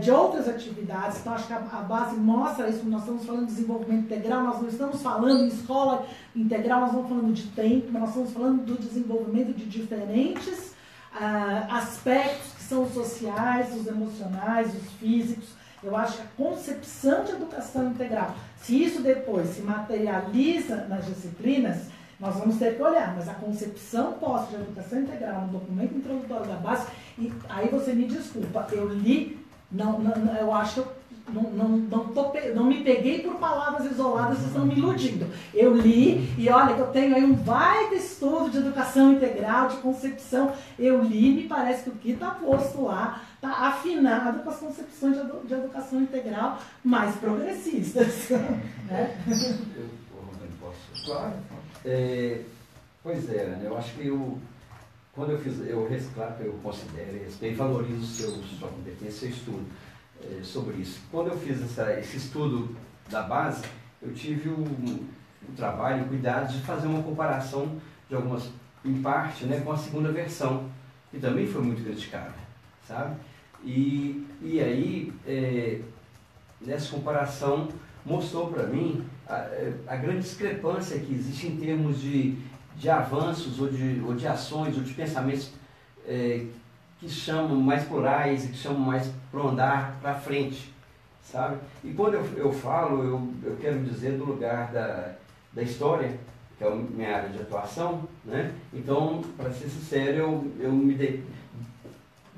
de outras atividades. Então, acho que a, base mostra isso. Nós estamos falando de desenvolvimento integral, nós não estamos falando em escola integral, nós estamos falando de tempo, nós estamos falando do desenvolvimento de diferentes uh, aspectos que são os sociais, os emocionais, os físicos. Eu acho que a concepção de educação integral, se isso depois se materializa nas disciplinas, nós vamos ter que olhar, mas a concepção posta de educação integral no documento introdutório da base, e aí você me desculpa, eu li não, não, eu acho que eu não, não, não, tô, não me peguei por palavras isoladas, vocês estão me iludindo. Eu li, e olha que eu tenho aí um baita estudo de educação integral, de concepção. Eu li, me parece que o que está posto lá está afinado com as concepções de, de educação integral mais progressistas. né? Eu, posso? Claro. É, pois é, né? eu acho que eu quando eu fiz, eu claro eu considero, respeito valorizo seu, sua competência, seu estudo é, sobre isso. Quando eu fiz essa, esse estudo da base, eu tive o, o trabalho, o cuidado de fazer uma comparação de algumas, em parte, né, com a segunda versão, que também foi muito criticada, sabe? E, e aí, é, nessa comparação, mostrou para mim a, a, grande discrepância que existe em termos de de avanços ou de, ou de ações ou de pensamentos é, que chamam mais plurais e que chamam mais para andar para frente, sabe? E quando eu, eu falo, eu, eu quero dizer do lugar da, da história, que é a minha área de atuação, né? Então, para ser sincero, eu, eu me de,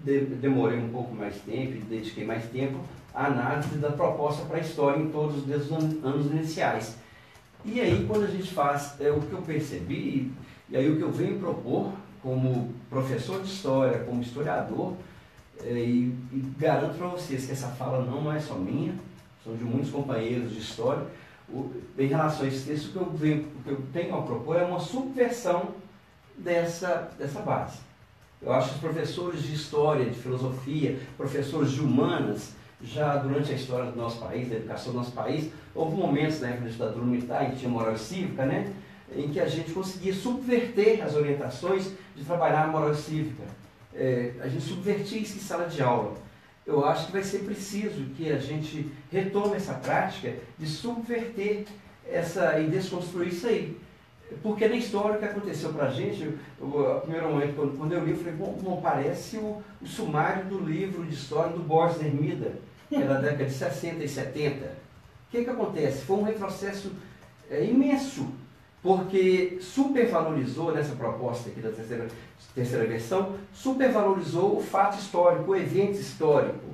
de, demorei um pouco mais tempo dediquei mais tempo à análise da proposta para a história em todos os anos iniciais. E aí, quando a gente faz é, o que eu percebi, e aí o que eu venho propor como professor de história, como historiador, é, e, e, garanto para vocês que essa fala não é só minha, são de muitos companheiros de história, o, em relação a esse texto, o que, eu venho, o que eu tenho a propor é uma subversão dessa, dessa base. Eu acho que os professores de história, de filosofia, professores de humanas, já durante a história do nosso país, da educação do nosso país, houve momentos na época da ditadura militar em que tinha moral cívica, né? em que a gente conseguia subverter as orientações de trabalhar a moral cívica. É, a gente subvertia isso em sala de aula. Eu acho que vai ser preciso que a gente retome essa prática de subverter essa e desconstruir isso aí. Porque na história que aconteceu para a gente, o primeiro momento quando, quando eu li, eu falei, bom, bom parece o, o, sumário do livro de história do Borges Hermida, da década de 60 e 70. O que, que acontece? Foi um retrocesso é, imenso, porque supervalorizou nessa proposta aqui da terceira, terceira versão, supervalorizou o fato histórico, o evento histórico.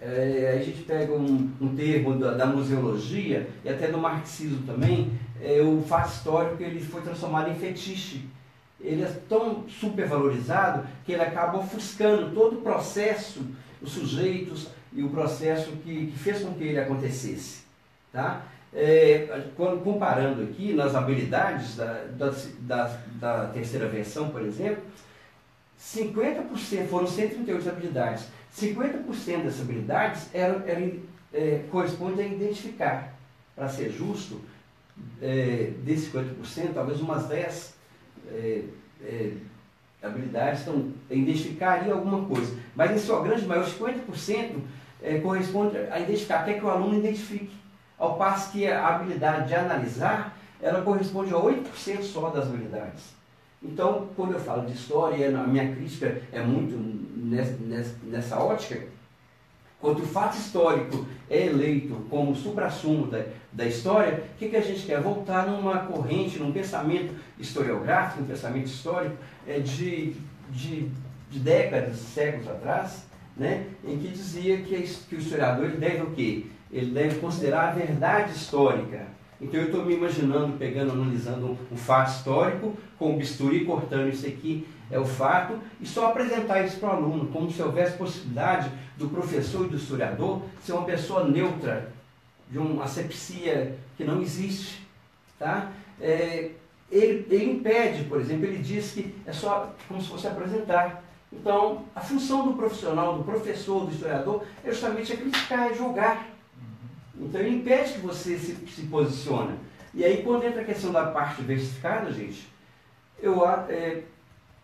É, a gente pega um, um termo da, da, museologia e até do marxismo também, é, o fato histórico ele foi transformado em fetiche. Ele é tão supervalorizado que ele acaba ofuscando todo o processo, os sujeitos, e o processo que, que fez com que ele acontecesse. Tá? É, quando, comparando aqui nas habilidades da, da, da, da terceira versão, por exemplo, 50% foram 138 habilidades. 50% dessas habilidades eram, eram, é, corresponde a identificar. Para ser justo, é, desses 50%, talvez umas 10 é, é, habilidades estão identificar ali alguma coisa. Mas em sua grande maioria, 50% é, corresponde a identificar, quer que o aluno identifique. Ao passo que a habilidade de analisar, ela corresponde a 8% só das habilidades. Então, quando eu falo de história, a minha crítica é muito nessa, nessa ótica, quando o fato histórico é eleito como supra-sumo da, da história, o que, que a gente quer? Voltar numa corrente, num pensamento historiográfico, um pensamento histórico é, de, de, de décadas, séculos atrás, né, em que dizia que, que o historiador ele deve o quê? Ele deve considerar a verdade histórica. Então eu estou me imaginando, pegando, analisando um, um fato histórico, com o bisturi cortando isso aqui é o fato, e só apresentar isso para o aluno, como se houvesse possibilidade do professor e do historiador ser uma pessoa neutra, de uma asepsia que não existe. Tá? É, ele, ele impede, por exemplo, ele diz que é só como se fosse apresentar. Então, a função do profissional, do professor, do historiador, é justamente é criticar, é julgar. Então, ele impede que você se, se posicione. E aí, quando entra a questão da parte versificada, gente, eu, é,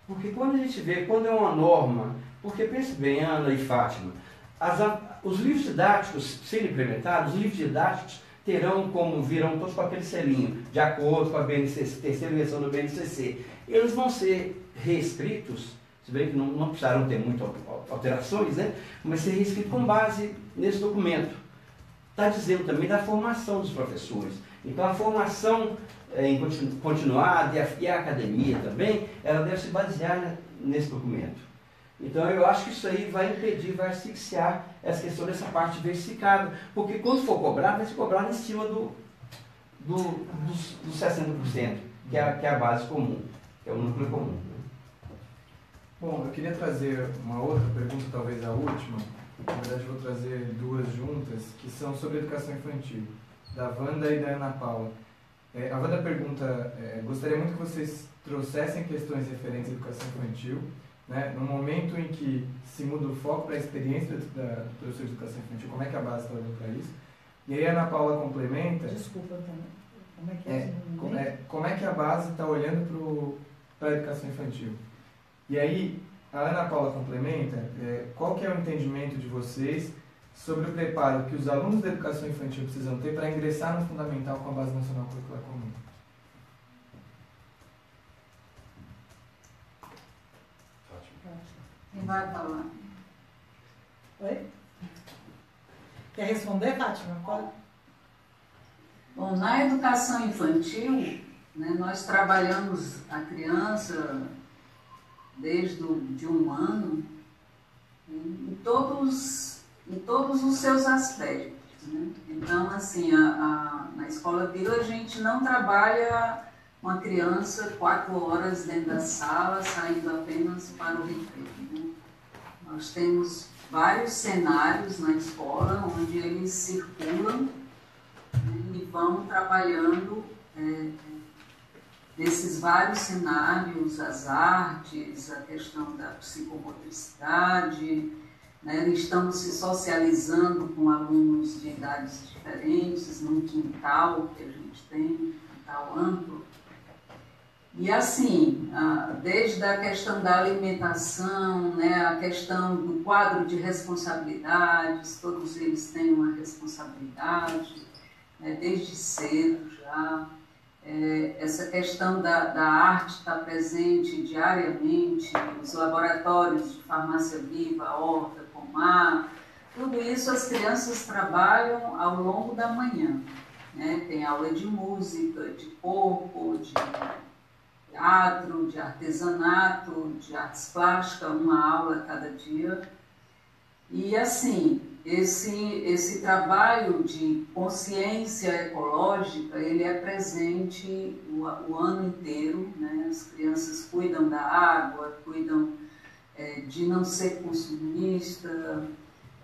porque quando a gente vê, quando é uma norma, porque pense bem, Ana e Fátima, as, os livros didáticos sendo implementados, os livros didáticos terão como, virão todos com aquele selinho, de acordo com a BNCC, terceira versão do BNCC. Eles vão ser reescritos, se bem que não, não precisaram ter muitas alterações, né? mas ser reescrito com base nesse documento. Está dizendo também da formação dos professores. Então, a formação é, continuada e a, e a academia também, ela deve se basear nesse documento. Então eu acho que isso aí vai impedir, vai asfixiar essa questão dessa parte diversificada. Porque quando for cobrar, vai se cobrar em cima do, do, dos, dos 60%, que é, que é a base comum, que é o núcleo comum. Bom, eu queria trazer uma outra pergunta, talvez a última. Na verdade, eu vou trazer duas juntas, que são sobre educação infantil, da Wanda e da Ana Paula. É, a Wanda pergunta: é, gostaria muito que vocês trouxessem questões referentes à educação infantil né? No momento em que se muda o foco para a experiência da, do professor de educação infantil, como é que a base está olhando para isso? E aí a Ana Paula complementa. Desculpa, como é que é? é como, é, como é que a base está olhando para a educação infantil? E aí a Ana Paula complementa é, qual que é o entendimento de vocês sobre o preparo que os alunos da educação infantil precisam ter para ingressar no fundamental com a base nacional curricular comum? Quem vai falar? Oi? Quer responder, Fátima? Pode. Bom, na educação infantil, né, nós trabalhamos a criança desde de um ano em todos, em todos os seus aspectos. Né? Então, assim, a, a, na escola Vila a gente não trabalha uma criança quatro horas dentro da sala, saindo apenas para o recreio. Né? Nós temos vários cenários na escola onde eles circulam né, e vão trabalhando é, desses vários cenários, as artes, a questão da psicomotricidade, né, estamos se socializando com alunos de idades diferentes, num quintal que a gente tem, um quintal amplo, e assim, desde a questão da alimentação, né, a questão do quadro de responsabilidades, todos eles têm uma responsabilidade, né, desde cedo já. É, essa questão da, da arte está presente diariamente, os laboratórios de farmácia viva, horta, pomar, tudo isso as crianças trabalham ao longo da manhã. Né? Tem aula de música, de corpo, de teatro, de artesanato, de artes plásticas, uma aula cada dia. E assim, esse, esse trabalho de consciência ecológica, ele é presente o, o ano inteiro, né? as crianças cuidam da água, cuidam é, de não ser consumista,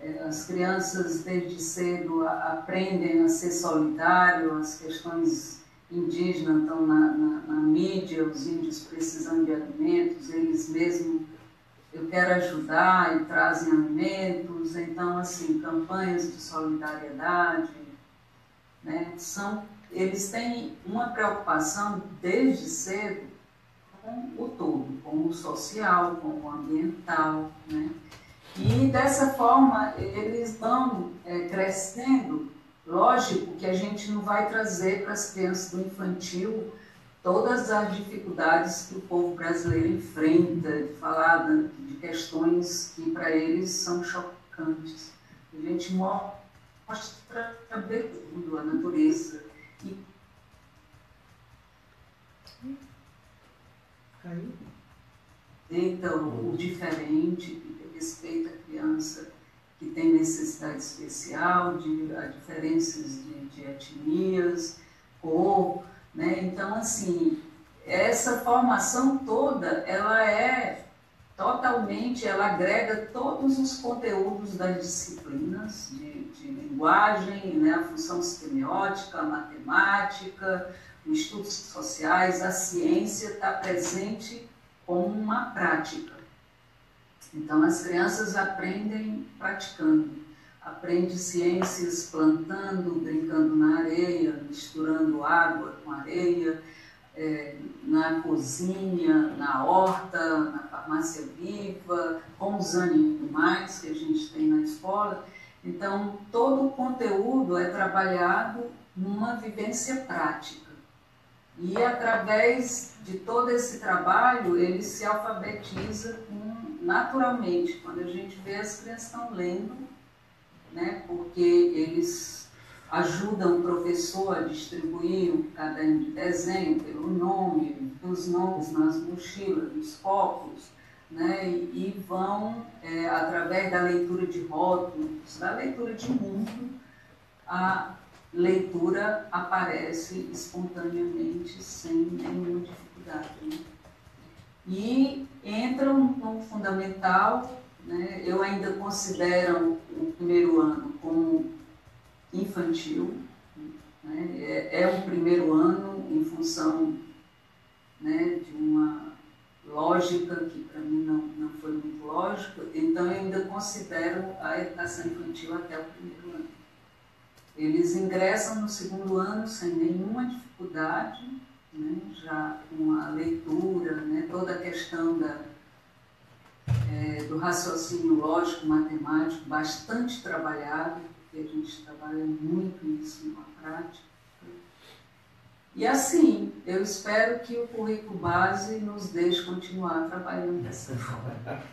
é, as crianças desde cedo a, aprendem a ser solidário, as questões indígenas estão na, na, na, mídia, os índios precisando de alimentos, eles mesmos, eu quero ajudar e trazem alimentos, então, assim, campanhas de solidariedade, né, são, eles têm uma preocupação desde cedo com o todo, com o social, com o ambiental, né, e dessa forma eles vão é, crescendo. Lógico que a gente não vai trazer para as crianças do infantil todas as dificuldades que o povo brasileiro enfrenta, de falar questões que para eles são chocantes. A gente mostra tudo, a natureza. E... Então, o diferente, que respeita a criança que tem necessidade especial, de a diferenças de, de etnias, cor, né? Então, assim, essa formação toda, ela é totalmente, ela agrega todos os conteúdos das disciplinas de, de linguagem, né? a função semiótica, a matemática, os estudos sociais, a ciência está presente como uma prática. Então, as crianças aprendem praticando aprende ciências plantando, brincando na areia, misturando água com areia, é, na cozinha, na horta, na farmácia viva, com os animais que a gente tem na escola. Então, todo o conteúdo é trabalhado numa vivência prática. E através de todo esse trabalho, ele se alfabetiza naturalmente. Quando a gente vê as crianças estão lendo, né, porque eles ajudam o professor a distribuir o caderno de desenho pelo nome, os nomes nas mochilas, nos copos, né, e, vão, é, através da leitura de rótulos, da leitura de mundo, a leitura aparece espontaneamente, sem nenhuma dificuldade. Né? E entram no fundamental né? Eu ainda considero o primeiro ano como infantil. Né? É, é um primeiro ano em função né, de uma lógica que para mim não, não foi muito lógica, então eu ainda considero a educação infantil até o primeiro ano. Eles ingressam no segundo ano sem nenhuma dificuldade, né, já com a leitura, né, toda a questão da, é, do raciocínio lógico matemático bastante trabalhado, porque a gente trabalha muito isso na prática. E assim, eu espero que o currículo base nos deixe continuar trabalhando dessa forma.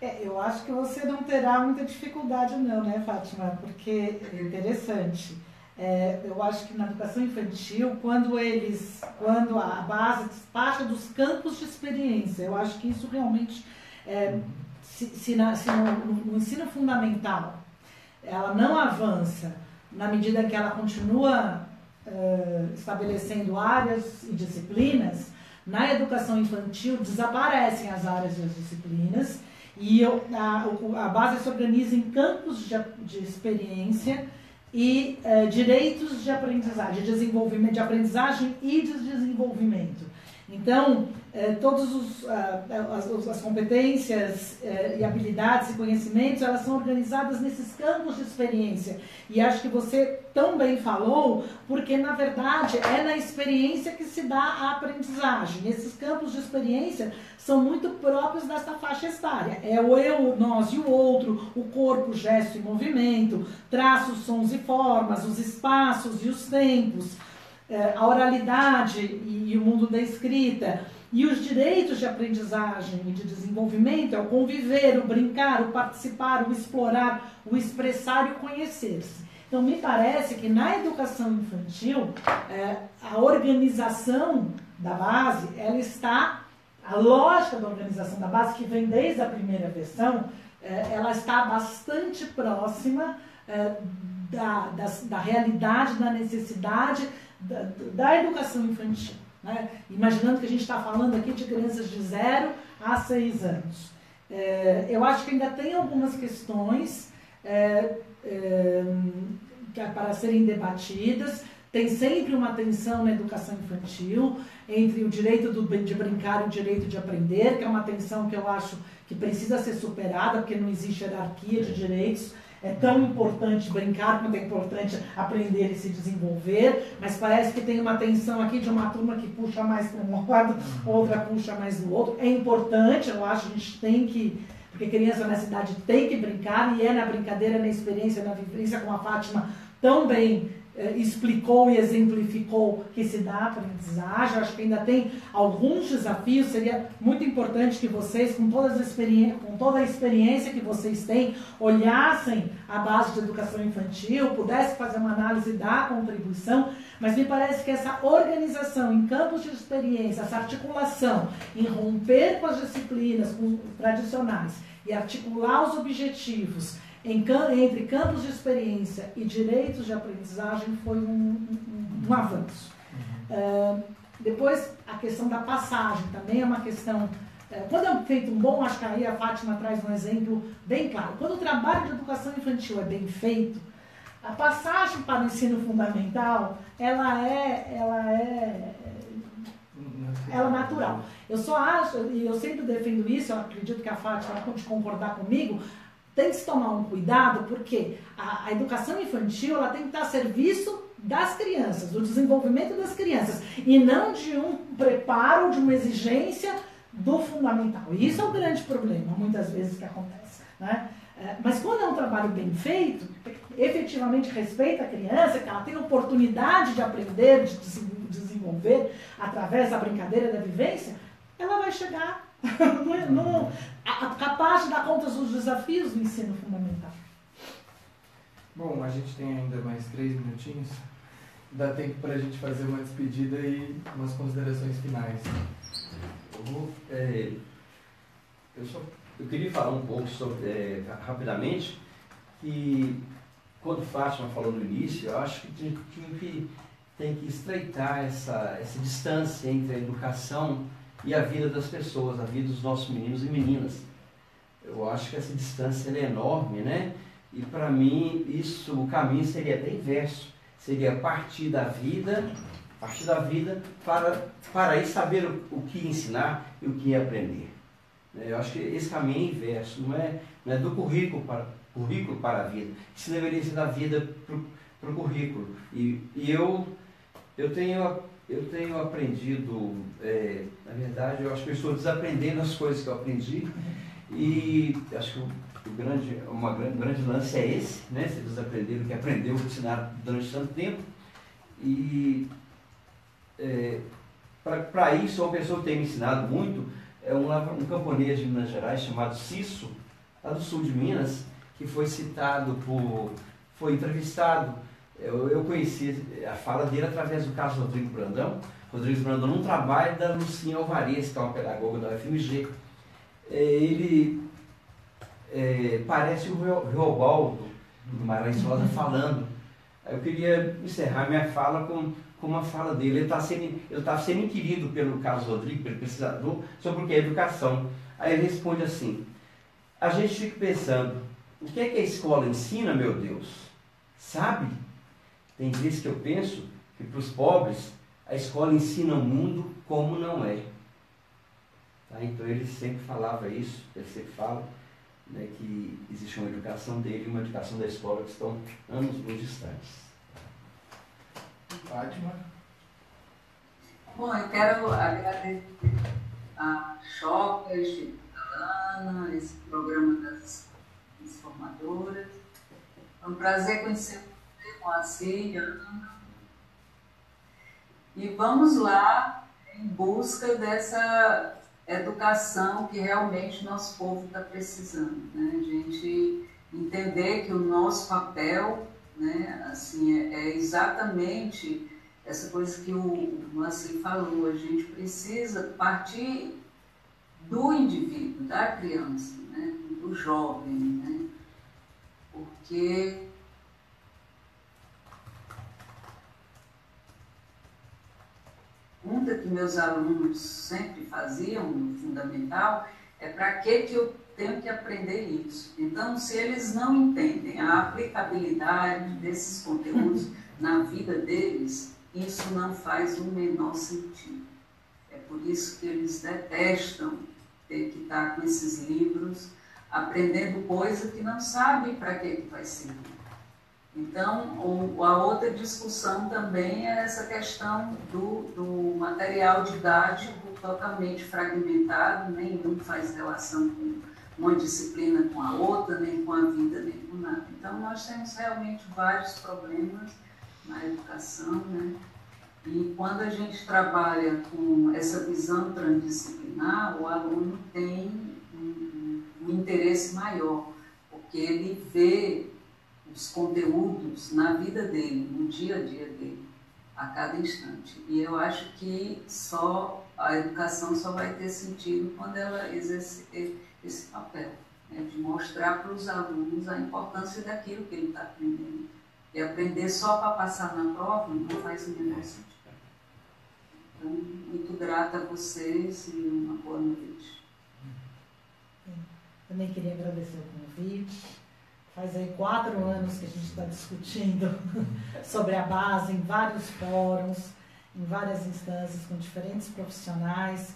É, eu acho que você não terá muita dificuldade não, né, Fátima? Porque é interessante. É, eu acho que na educação infantil, quando eles, quando a base despacha dos campos de experiência, eu acho que isso realmente é, se, se, na, se no, no, ensino fundamental ela não avança na medida que ela continua uh, estabelecendo áreas e disciplinas, na educação infantil desaparecem as áreas e as disciplinas e a, a base se organiza em campos de, de experiência e uh, direitos de aprendizagem, de desenvolvimento, de aprendizagem e de desenvolvimento. Então, eh, todas as, as, competências eh, e habilidades e conhecimentos, elas são organizadas nesses campos de experiência. E acho que você tão bem falou, porque na verdade é na experiência que se dá a aprendizagem. Esses campos de experiência são muito próprios dessa faixa etária. É o eu, nós e o outro, o corpo, gesto e movimento, traços, sons e formas, os espaços e os tempos a oralidade e, o mundo da escrita, e os direitos de aprendizagem e de desenvolvimento é o conviver, o brincar, o participar, o explorar, o expressar e o conhecer-se. Então, me parece que na educação infantil, é, a organização da base, ela está, a lógica da organização da base, que vem desde a primeira versão, é, ela está bastante próxima é, da, da, da realidade, da necessidade da, da educação infantil. Né? Imaginando que a gente está falando aqui de crianças de 0 a 6 anos. É, eu acho que ainda tem algumas questões é, é, é, para serem debatidas. Tem sempre uma tensão na educação infantil entre o direito do, de brincar e o direito de aprender, que é uma tensão que eu acho que precisa ser superada, porque não existe hierarquia de direitos é tão importante brincar quanto é importante aprender e se desenvolver, mas parece que tem uma tensão aqui de uma turma que puxa mais para um lado, outra puxa mais do outro. É importante, eu acho, a gente tem que, porque criança na cidade tem que brincar, e é na brincadeira, na experiência, na vivência, como a Fátima tão bem explicou e exemplificou que se dá aprendizagem. Acho que ainda tem alguns desafios. Seria muito importante que vocês, com, todas as com toda a experiência que vocês têm, olhassem a base de educação infantil, pudessem fazer uma análise da contribuição. Mas me parece que essa organização em campos de experiência, essa articulação em romper com as disciplinas tradicionais e articular os objetivos entre campos de experiência e direitos de aprendizagem foi um, um, um avanço. Uhum. Uh, depois, a questão da passagem também é uma questão. Uh, quando é feito um bom, acho que aí a Fátima traz um exemplo bem claro. Quando o trabalho de educação infantil é bem feito, a passagem para o ensino fundamental, ela é, ela é, ela é natural. Eu só acho, e eu sempre defendo isso, eu acredito que a Fátima pode concordar comigo, tem que se tomar um cuidado, porque a, a, educação infantil ela tem que estar a serviço das crianças, do desenvolvimento das crianças, e não de um preparo, de uma exigência do fundamental. E isso é o grande problema, muitas vezes, que acontece. Né? É, mas quando é um trabalho bem feito, efetivamente respeita a criança, que ela tem oportunidade de aprender, de desenvolver através da brincadeira, da vivência, ela vai chegar no, capaz de dar conta dos desafios do ensino fundamental. Bom, a gente tem ainda mais três minutinhos. Dá tempo para a gente fazer uma despedida e umas considerações finais. Eu, vou, é, eu, só, eu queria falar um pouco sobre, é, rapidamente que quando Fátima falou no início, eu acho que tem, que tem que estreitar essa, essa distância entre a educação e a vida das pessoas, a vida dos nossos meninos e meninas. Eu acho que essa distância é enorme, né? E para mim, isso, o caminho seria até inverso. Seria partir da vida, partir da vida para, para aí saber o, o que ensinar e o que aprender. Eu acho que esse caminho é inverso, não é, não é do currículo para, currículo para a vida. Isso deveria ser da vida para o currículo. E, e eu, eu tenho eu tenho aprendido, é, na verdade, eu acho que eu estou desaprendendo as coisas que eu aprendi e acho que o, o grande, uma grande, grande lance é esse, né? Você desaprender o que aprendeu, ensinar durante tanto tempo. E é, para isso, uma pessoa que tem me ensinado muito é um, um camponês de Minas Gerais chamado Cisso, lá do sul de Minas, que foi citado por, foi entrevistado eu, eu conheci a fala dele através do caso Rodrigo Brandão. Rodrigo Brandão num trabalho da Lucinha Alvarez, que é uma pedagoga da UFMG. É, ele é, parece o Reobaldo do Maranhão Rosa falando. Eu queria encerrar minha fala com, com uma fala dele. Ele está sendo, ele tá sendo inquirido pelo Carlos Rodrigo, pelo pesquisador, sobre o que é educação. Aí ele responde assim: A gente fica pensando, o que é que a escola ensina, meu Deus? Sabe? Tem vezes que eu penso que para os pobres a escola ensina o mundo como não é. Tá? Então ele sempre falava isso, ele sempre fala né, que existe uma educação dele e uma educação da escola que estão anos muito distantes. Fátima? Bom, eu quero agradecer a Chopas, a Ana, esse programa das transformadoras. É um prazer conhecer com a ceia. E vamos lá em busca dessa educação que realmente nosso povo está precisando. Né? A gente entender que o nosso papel né, assim, é, é exatamente essa coisa que o Moacir falou, a gente precisa partir do indivíduo, da criança, né, do jovem, né, porque pergunta que meus alunos sempre faziam no fundamental é para que, que eu tenho que aprender isso. Então, se eles não entendem a aplicabilidade desses conteúdos na vida deles, isso não faz o menor sentido. É por isso que eles detestam ter que estar com esses livros aprendendo coisa que não sabem para que, que vai servir. Então, a outra discussão também é essa questão do, do material didático totalmente fragmentado, nenhum faz relação com uma disciplina com a outra, nem com a vida, nem com nada. Então, nós temos realmente vários problemas na educação, né? E quando a gente trabalha com essa visão transdisciplinar, o aluno tem um, um interesse maior, porque ele vê os conteúdos na vida dele, no dia a dia dele, a cada instante. E eu acho que só a educação só vai ter sentido quando ela exercer esse papel, né, de mostrar para os alunos a importância daquilo que ele está aprendendo. E aprender só para passar na prova não faz o menor sentido. Então, muito grata a vocês e uma boa noite. Também queria agradecer o convite. Faz aí quatro anos que a gente está discutindo sobre a base em vários fóruns, em várias instâncias, com diferentes profissionais.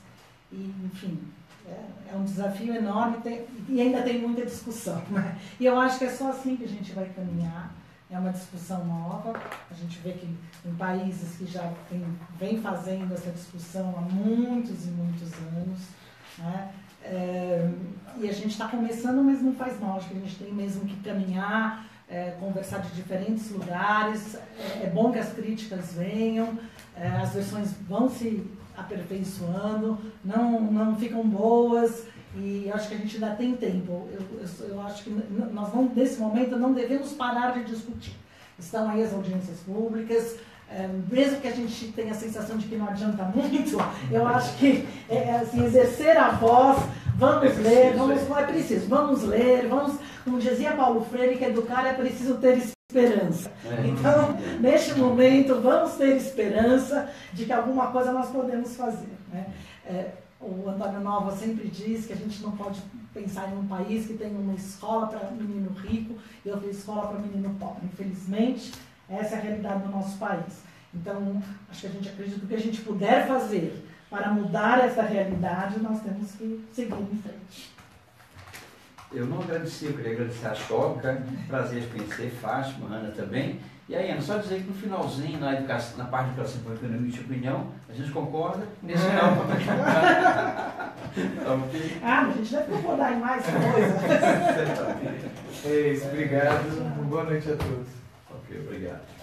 E, enfim, é, é um desafio enorme tem, e ainda tem muita discussão. Né? E eu acho que é só assim que a gente vai caminhar. É uma discussão nova. A gente vê que em países que já tem, vem fazendo essa discussão há muitos e muitos anos. Né? É, e a gente está começando, mas não faz mal. Acho que a gente tem mesmo que caminhar, é, conversar de diferentes lugares. É, é bom que as críticas venham, é, as versões vão se aperfeiçoando, não, não ficam boas e acho que a gente ainda tem tempo. Eu, eu, eu acho que nós, não, nesse momento, não devemos parar de discutir. Estão aí as audiências públicas, mesmo que a gente tenha a sensação de que não adianta muito, eu acho que é, é assim, exercer a voz, vamos é ler, vamos, não é preciso, vamos ler, vamos, como dizia Paulo Freire, que educar é preciso ter esperança. É. Então, neste momento, vamos ter esperança de que alguma coisa nós podemos fazer. Né? É, o Antônio Nova sempre diz que a gente não pode pensar em um país que tem uma escola para menino rico e outra escola para menino pobre. Infelizmente, essa é a realidade do nosso país. Então, acho que a gente acredita que o que a gente puder fazer para mudar essa realidade, nós temos que seguir em frente. Eu não agradeci, eu queria agradecer a Choca, prazer de conhecer, Fátima, Ana também. E aí, Ana, só dizer que no finalzinho, na, educação, na parte de educação para economia e opinião, a gente concorda, nesse é. não. okay. Ah, mas a gente deve concordar em mais coisas. é isso, obrigado. Boa noite a todos. Ok, obrigado.